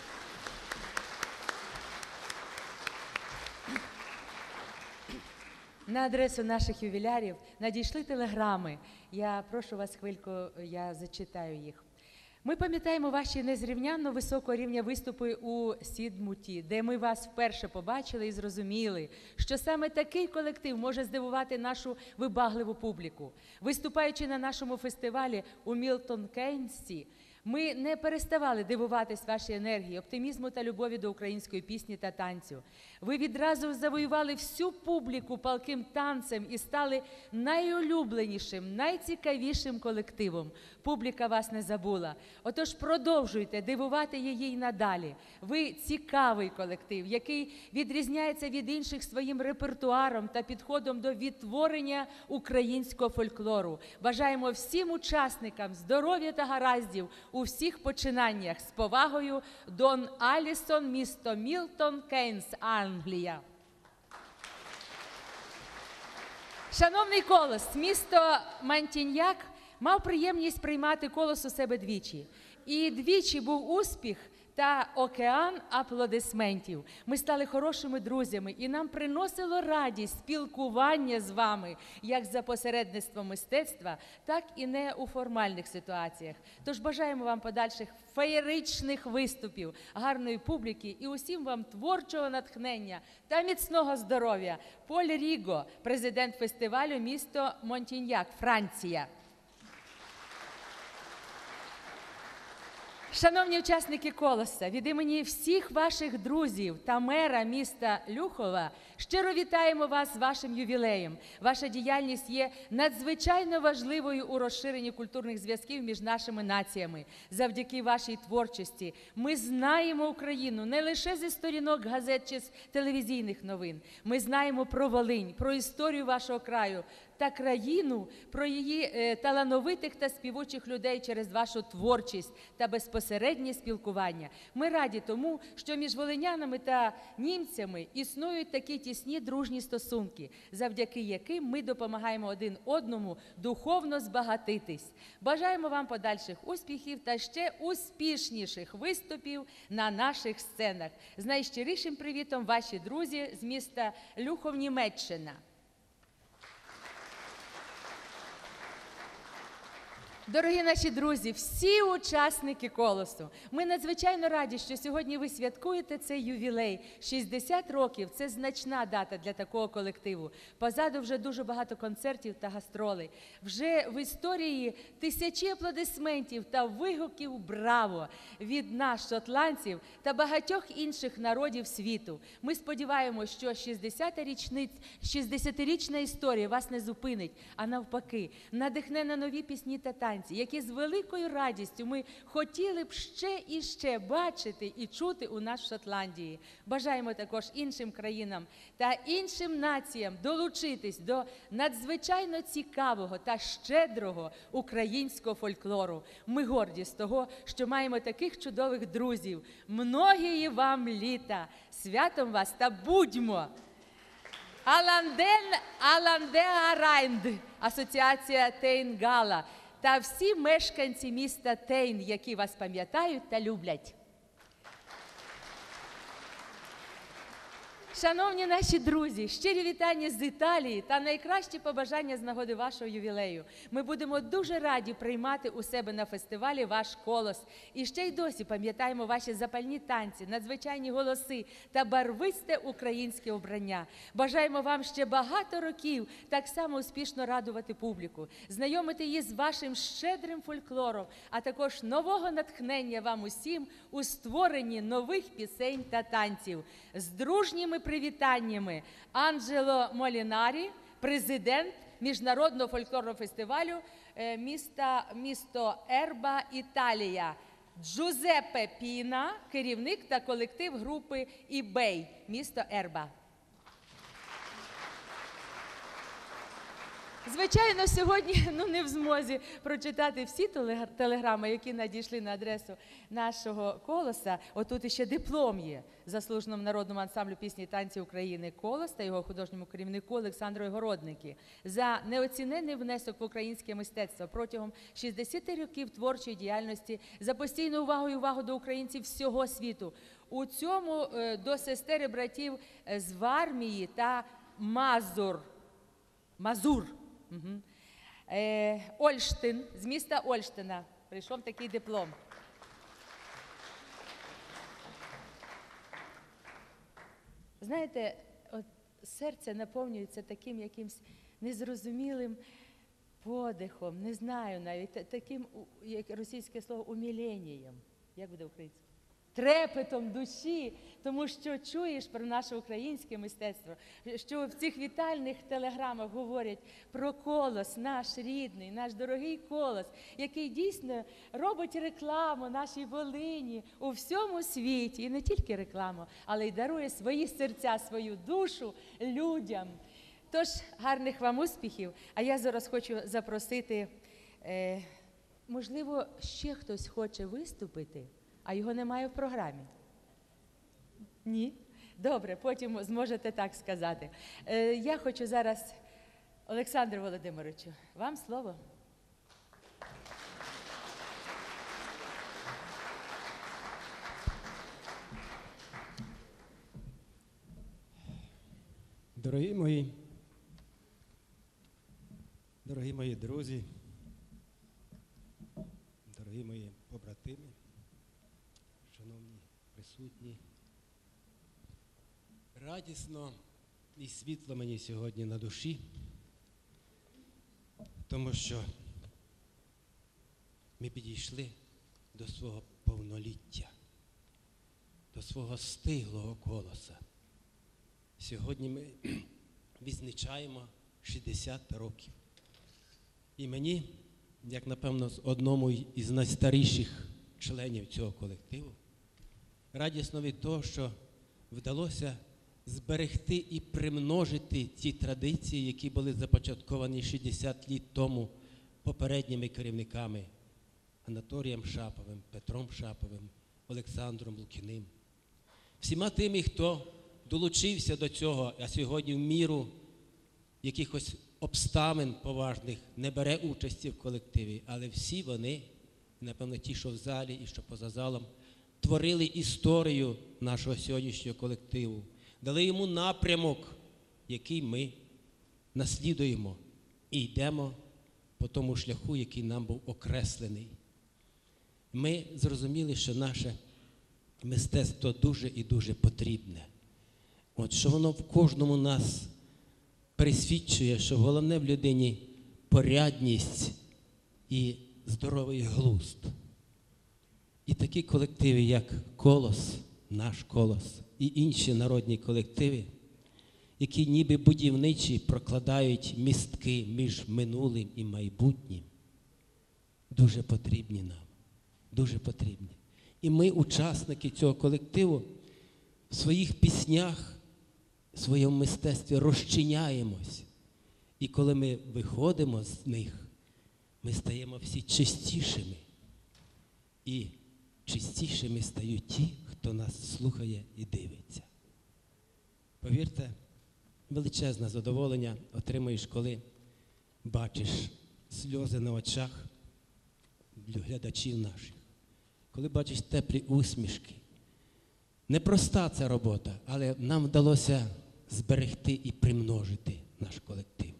На адресу наших ювілярів надійшли телеграми. Я прошу вас хвильку, я зачитаю їх. Ми пам'ятаємо ваші незрівнянно високого рівня виступи у Сідмуті, де ми вас вперше побачили і зрозуміли, що саме такий колектив може здивувати нашу вибагливу публіку. Виступаючи на нашому фестивалі у Мілтон Кейнсі, ми не переставали дивуватись вашій енергії, оптимізму та любові до української пісні та танцю. Ви відразу завоювали всю публіку палким танцем і стали найулюбленішим, найцікавішим колективом. Публіка вас не забула. Отож, продовжуйте дивувати її й надалі. Ви цікавий колектив, який відрізняється від інших своїм репертуаром та підходом до відтворення українського фольклору. Бажаємо всім учасникам здоров'я та гараздів у всіх починаннях. З повагою Дон Алісон, місто Мілтон Кейнс, Англія. Шановний колос, місто Мантіньяк мав приємність приймати колос у себе двічі. І двічі був успіх та океан аплодисментів. Ми стали хорошими друзями, і нам приносило радість спілкування з вами як за посередництвом мистецтва, так і не у формальних ситуаціях. Тож бажаємо вам подальших феєричних виступів, гарної публіки і усім вам творчого натхнення та міцного здоров'я. Поль Ріго, президент фестивалю місто Монтіньяк, Франція. Шановні учасники колоса, від імені всіх ваших друзів та мера міста Люхова щиро вітаємо вас з вашим ювілеєм. Ваша діяльність є надзвичайно важливою у розширенні культурних зв'язків між нашими націями. Завдяки вашій творчості ми знаємо Україну не лише зі сторінок газет чи з телевізійних новин. Ми знаємо про Волинь, про історію вашого краю та країну, про її е, талановитих та співучих людей через вашу творчість та безпосереднє спілкування. Ми раді тому, що між волинянами та німцями існують такі тісні дружні стосунки, завдяки яким ми допомагаємо один одному духовно збагатитись. Бажаємо вам подальших успіхів та ще успішніших виступів на наших сценах. З найщирішим привітом ваші друзі з міста Люхов, Німеччина. Дорогі наші друзі, всі учасники колосу, ми надзвичайно раді, що сьогодні ви святкуєте цей ювілей. 60 років це значна дата для такого колективу. Позаду вже дуже багато концертів та гастролей. Вже в історії тисячі аплодисментів та вигуків Браво від нас, шотландців та багатьох інших народів світу. Ми сподіваємося, що 60-та річниць, 60-річна історія вас не зупинить, а навпаки, надихне на нові пісні та танці які з великою радістю ми хотіли б ще і ще бачити і чути у нас в Шотландії. Бажаємо також іншим країнам та іншим націям долучитись до надзвичайно цікавого та щедрого українського фольклору. Ми горді з того, що маємо таких чудових друзів. Многії вам літа! Святом вас та будьмо! Аланден Аландеа Райнд, Асоціація Тейнгала та всі мешканці міста Тейн, які вас пам'ятають та люблять. Шановні наші друзі, щирі вітання з Італії та найкращі побажання з нагоди вашого ювілею. Ми будемо дуже раді приймати у себе на фестивалі ваш колос. І ще й досі пам'ятаємо ваші запальні танці, надзвичайні голоси та барвисте українське обрання. Бажаємо вам ще багато років так само успішно радувати публіку, знайомити її з вашим щедрим фольклором, а також нового натхнення вам усім у створенні нових пісень та танців з дружніми привітаннями Анджело Молінарі, президент міжнародного фольклорного фестивалю е, міста місто Ерба, Італія. Джузеппе Піна, керівник та колектив групи Ібей, місто Ерба. Звичайно, сьогодні ну не в змозі прочитати всі телег- телеграми, які надійшли на адресу нашого колоса. Отут іще диплом є заслуженому народному ансамблю пісні і танці України Колос та його художньому керівнику Олександру Городники за неоцінений внесок в українське мистецтво протягом 60 років творчої діяльності за постійну увагу і увагу до українців всього світу. У цьому е, до сестер і братів е, з Вармії та Мазур. Мазур. Угу. Е, Ольштин з міста Ольштина прийшов такий диплом. Знаєте, от серце наповнюється таким якимсь незрозумілим подихом, не знаю навіть таким як російське слово уміленієм. Як буде українською? Трепетом душі, тому що чуєш про наше українське мистецтво, що в цих вітальних телеграмах говорять про колос, наш рідний, наш дорогий колос, який дійсно робить рекламу нашій Волині у всьому світі, і не тільки рекламу, але й дарує свої серця, свою душу людям. Тож гарних вам успіхів. А я зараз хочу запросити, е, можливо, ще хтось хоче виступити, а його немає в програмі. Ні? Добре, потім зможете так сказати. Е, я хочу зараз, Олександр Володимировичу, вам слово. Дорогі мої, дорогі мої друзі, дорогі мої побратими, присутні, радісно і світло мені сьогодні на душі, тому що ми підійшли до свого повноліття, до свого стиглого колоса. Сьогодні ми відзначаємо 60 років. І мені, як напевно, з одному із найстаріших членів цього колективу, радісно від того, що вдалося зберегти і примножити ті традиції, які були започатковані 60 літ тому попередніми керівниками Анатолієм Шаповим, Петром Шаповим, Олександром Лукіним. Всіма тими, хто долучився до цього, а сьогодні в міру якихось обставин поважних не бере участі в колективі, але всі вони, напевно, ті, що в залі і що поза залом, творили історію нашого сьогоднішнього колективу, дали йому напрямок, який ми наслідуємо і йдемо по тому шляху, який нам був окреслений. Ми зрозуміли, що наше мистецтво дуже і дуже потрібне. От що воно в кожному нас пересвідчує, що головне в людині порядність і здоровий глузд. І такі колективи, як Колос, наш колос, і інші народні колективи, які ніби будівничі прокладають містки між минулим і майбутнім, дуже потрібні нам. Дуже потрібні. І ми, учасники цього колективу, в своїх піснях, в своєму мистецтві розчиняємось. І коли ми виходимо з них, ми стаємо всі чистішими. І чистішими стають ті, хто нас слухає і дивиться. Повірте, величезне задоволення отримуєш, коли бачиш сльози на очах глядачів наших, коли бачиш теплі усмішки. Непроста ця робота, але нам вдалося зберегти і примножити наш колектив.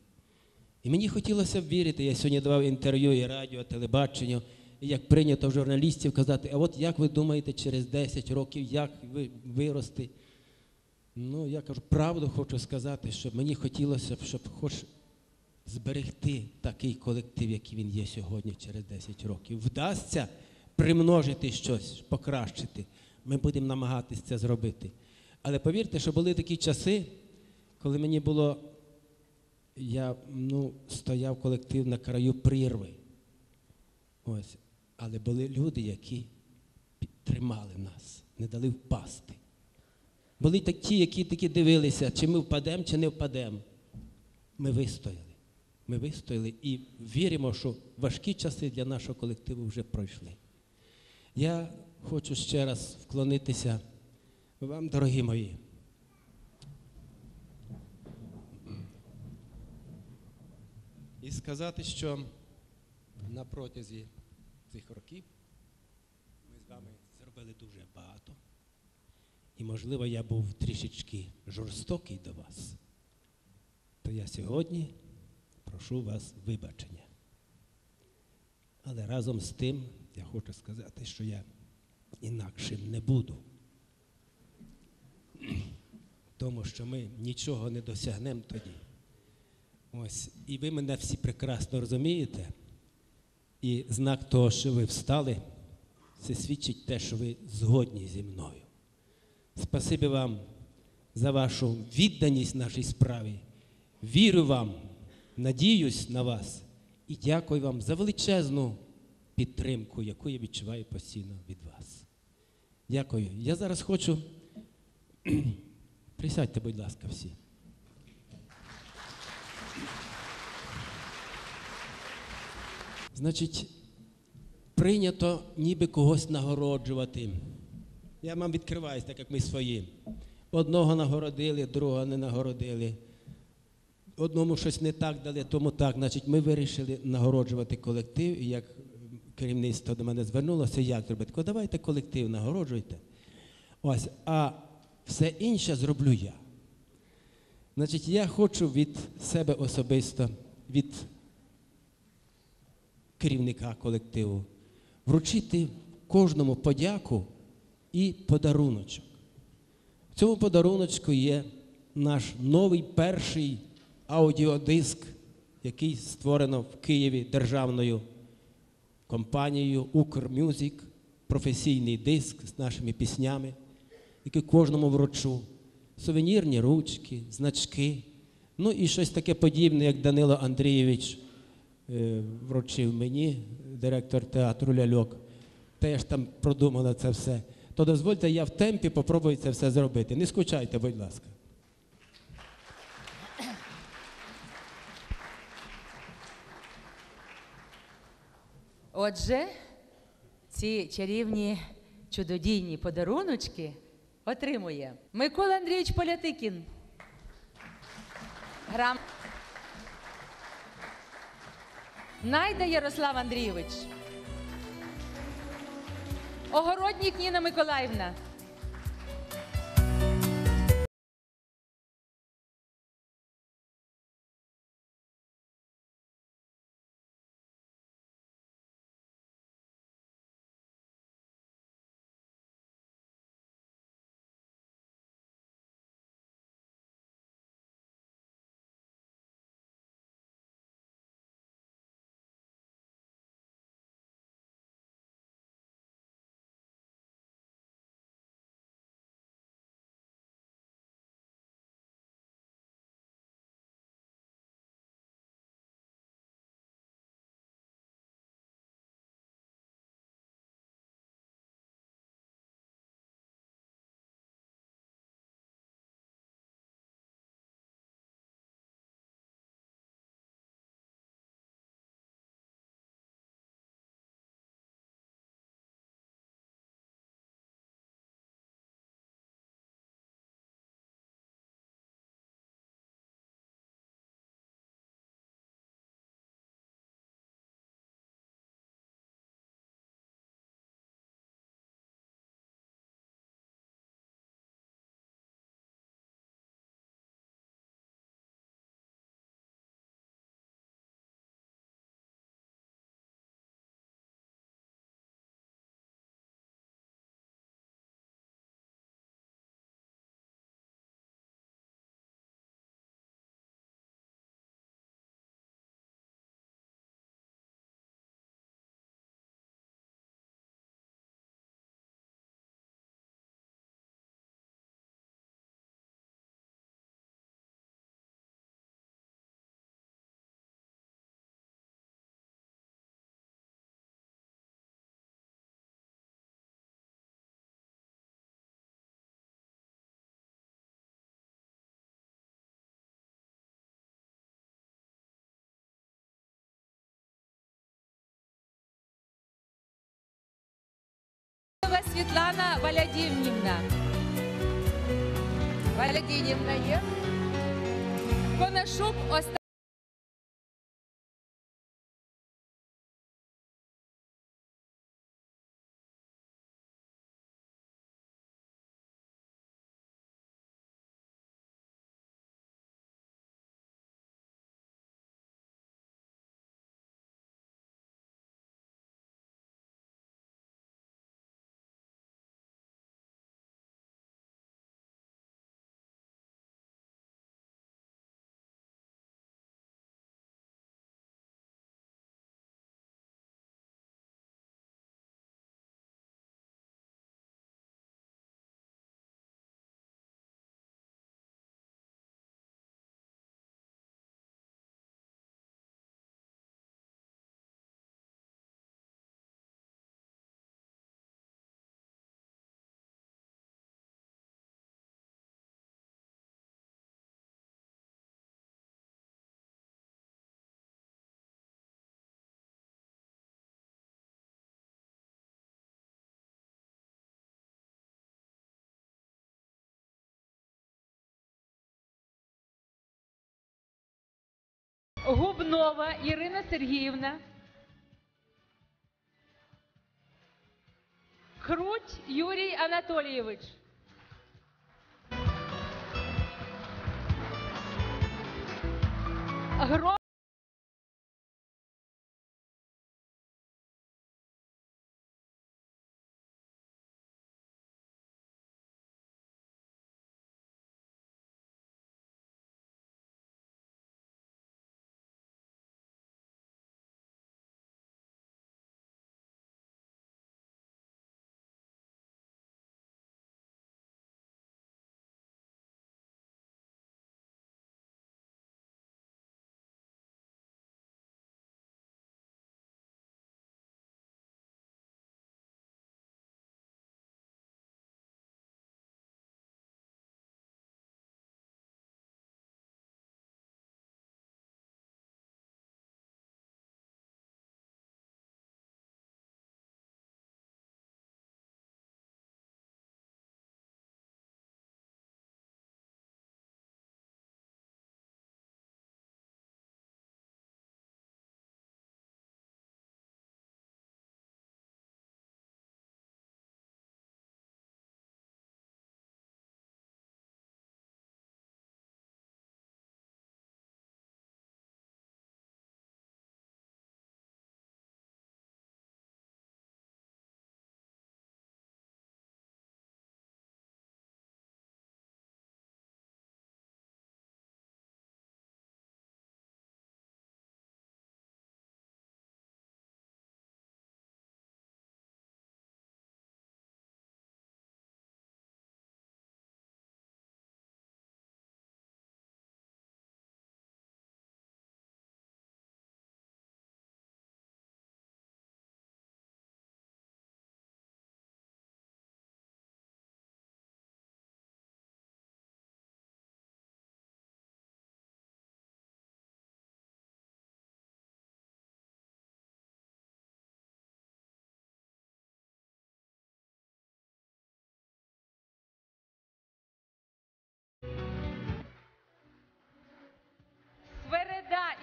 І мені хотілося б вірити, я сьогодні давав інтерв'ю і радіо, телебаченню, як прийнято в журналістів казати, а от як ви думаєте, через 10 років, як ви виросте? Ну, я кажу, правду хочу сказати, що мені хотілося б, щоб хоч зберегти такий колектив, який він є сьогодні, через 10 років. Вдасться примножити щось, покращити. Ми будемо намагатися це зробити. Але повірте, що були такі часи, коли мені було, я ну, стояв колектив на краю прірви. Ось. Але були люди, які підтримали нас, не дали впасти. Були такі, які такі дивилися, чи ми впадемо, чи не впадемо. Ми вистояли. Ми вистояли і віримо, що важкі часи для нашого колективу вже пройшли. Я хочу ще раз вклонитися вам, дорогі мої. І сказати, що на протязі цих років ми з вами зробили дуже багато. І, можливо, я був трішечки жорстокий до вас, то я сьогодні прошу вас вибачення. Але разом з тим я хочу сказати, що я інакшим не буду. тому що ми нічого не досягнемо тоді. Ось, і ви мене всі прекрасно розумієте. І знак того, що ви встали, це свідчить те, що ви згодні зі мною. Спасибі вам за вашу відданість нашій справі. Вірю вам, надіюсь на вас і дякую вам за величезну підтримку, яку я відчуваю постійно від вас. Дякую. Я зараз хочу. Присядьте, будь ласка, всі. Значить, прийнято ніби когось нагороджувати. Я вам відкриваюсь, так як ми свої. Одного нагородили, другого не нагородили. Одному щось не так дали, тому так. Значить, ми вирішили нагороджувати колектив. І як керівництво до мене звернулося, як зробити? Кажу, давайте колектив нагороджуйте. Ось, а все інше зроблю я. Значить, я хочу від себе особисто, від керівника колективу, вручити кожному подяку і подаруночок. В цьому подаруночку є наш новий перший аудіодиск, який створено в Києві державною компанією Укрмюзик, професійний диск з нашими піснями, який кожному вручу. Сувенірні ручки, значки, ну і щось таке подібне, як Данило Андрійович вручив мені, директор театру Ляльок. Теж там продумано це все. То дозвольте, я в темпі попробую це все зробити. Не скучайте, будь ласка. Отже, ці чарівні чудодійні подаруночки отримує Микола Андрійович Полятикін. Грам. Найда Ярослав Андрійович. Огороднік Ніна Миколаївна. Світлана Валядівнівна. Валядівнівна є. Конашук Остап. Губнова Ірина Сергіївна. Круть Юрій Анатолійович. Гро...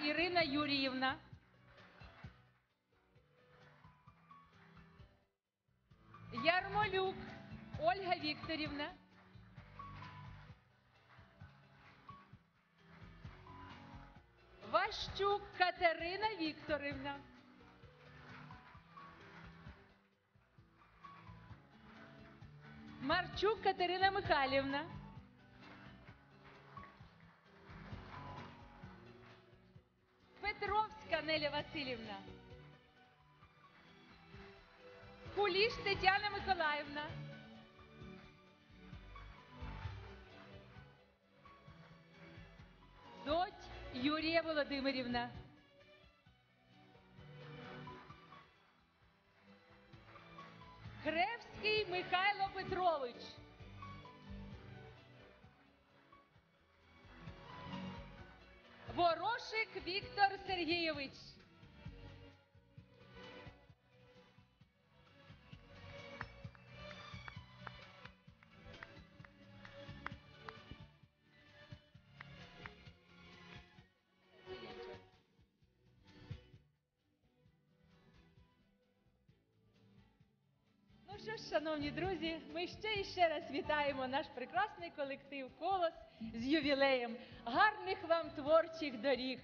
Ірина Юріївна. Ярмолюк Ольга Вікторівна. Ващук Катерина Вікторівна. Марчук Катерина Михайлівна. Петровська Неля Васильівна. Куліш Тетяна Миколаївна. Доть Юрія Володимирівна. Кревський Михайло Петрович. Ворошик Віктор Сергійович. Що ж, шановні друзі, ми ще і ще раз вітаємо наш прекрасний колектив Колос з ювілеєм. Гарних вам творчих доріг.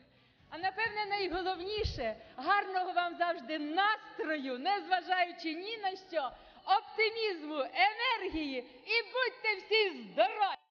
А напевне, найголовніше гарного вам завжди настрою, незважаючи ні на що, оптимізму, енергії і будьте всі здорові!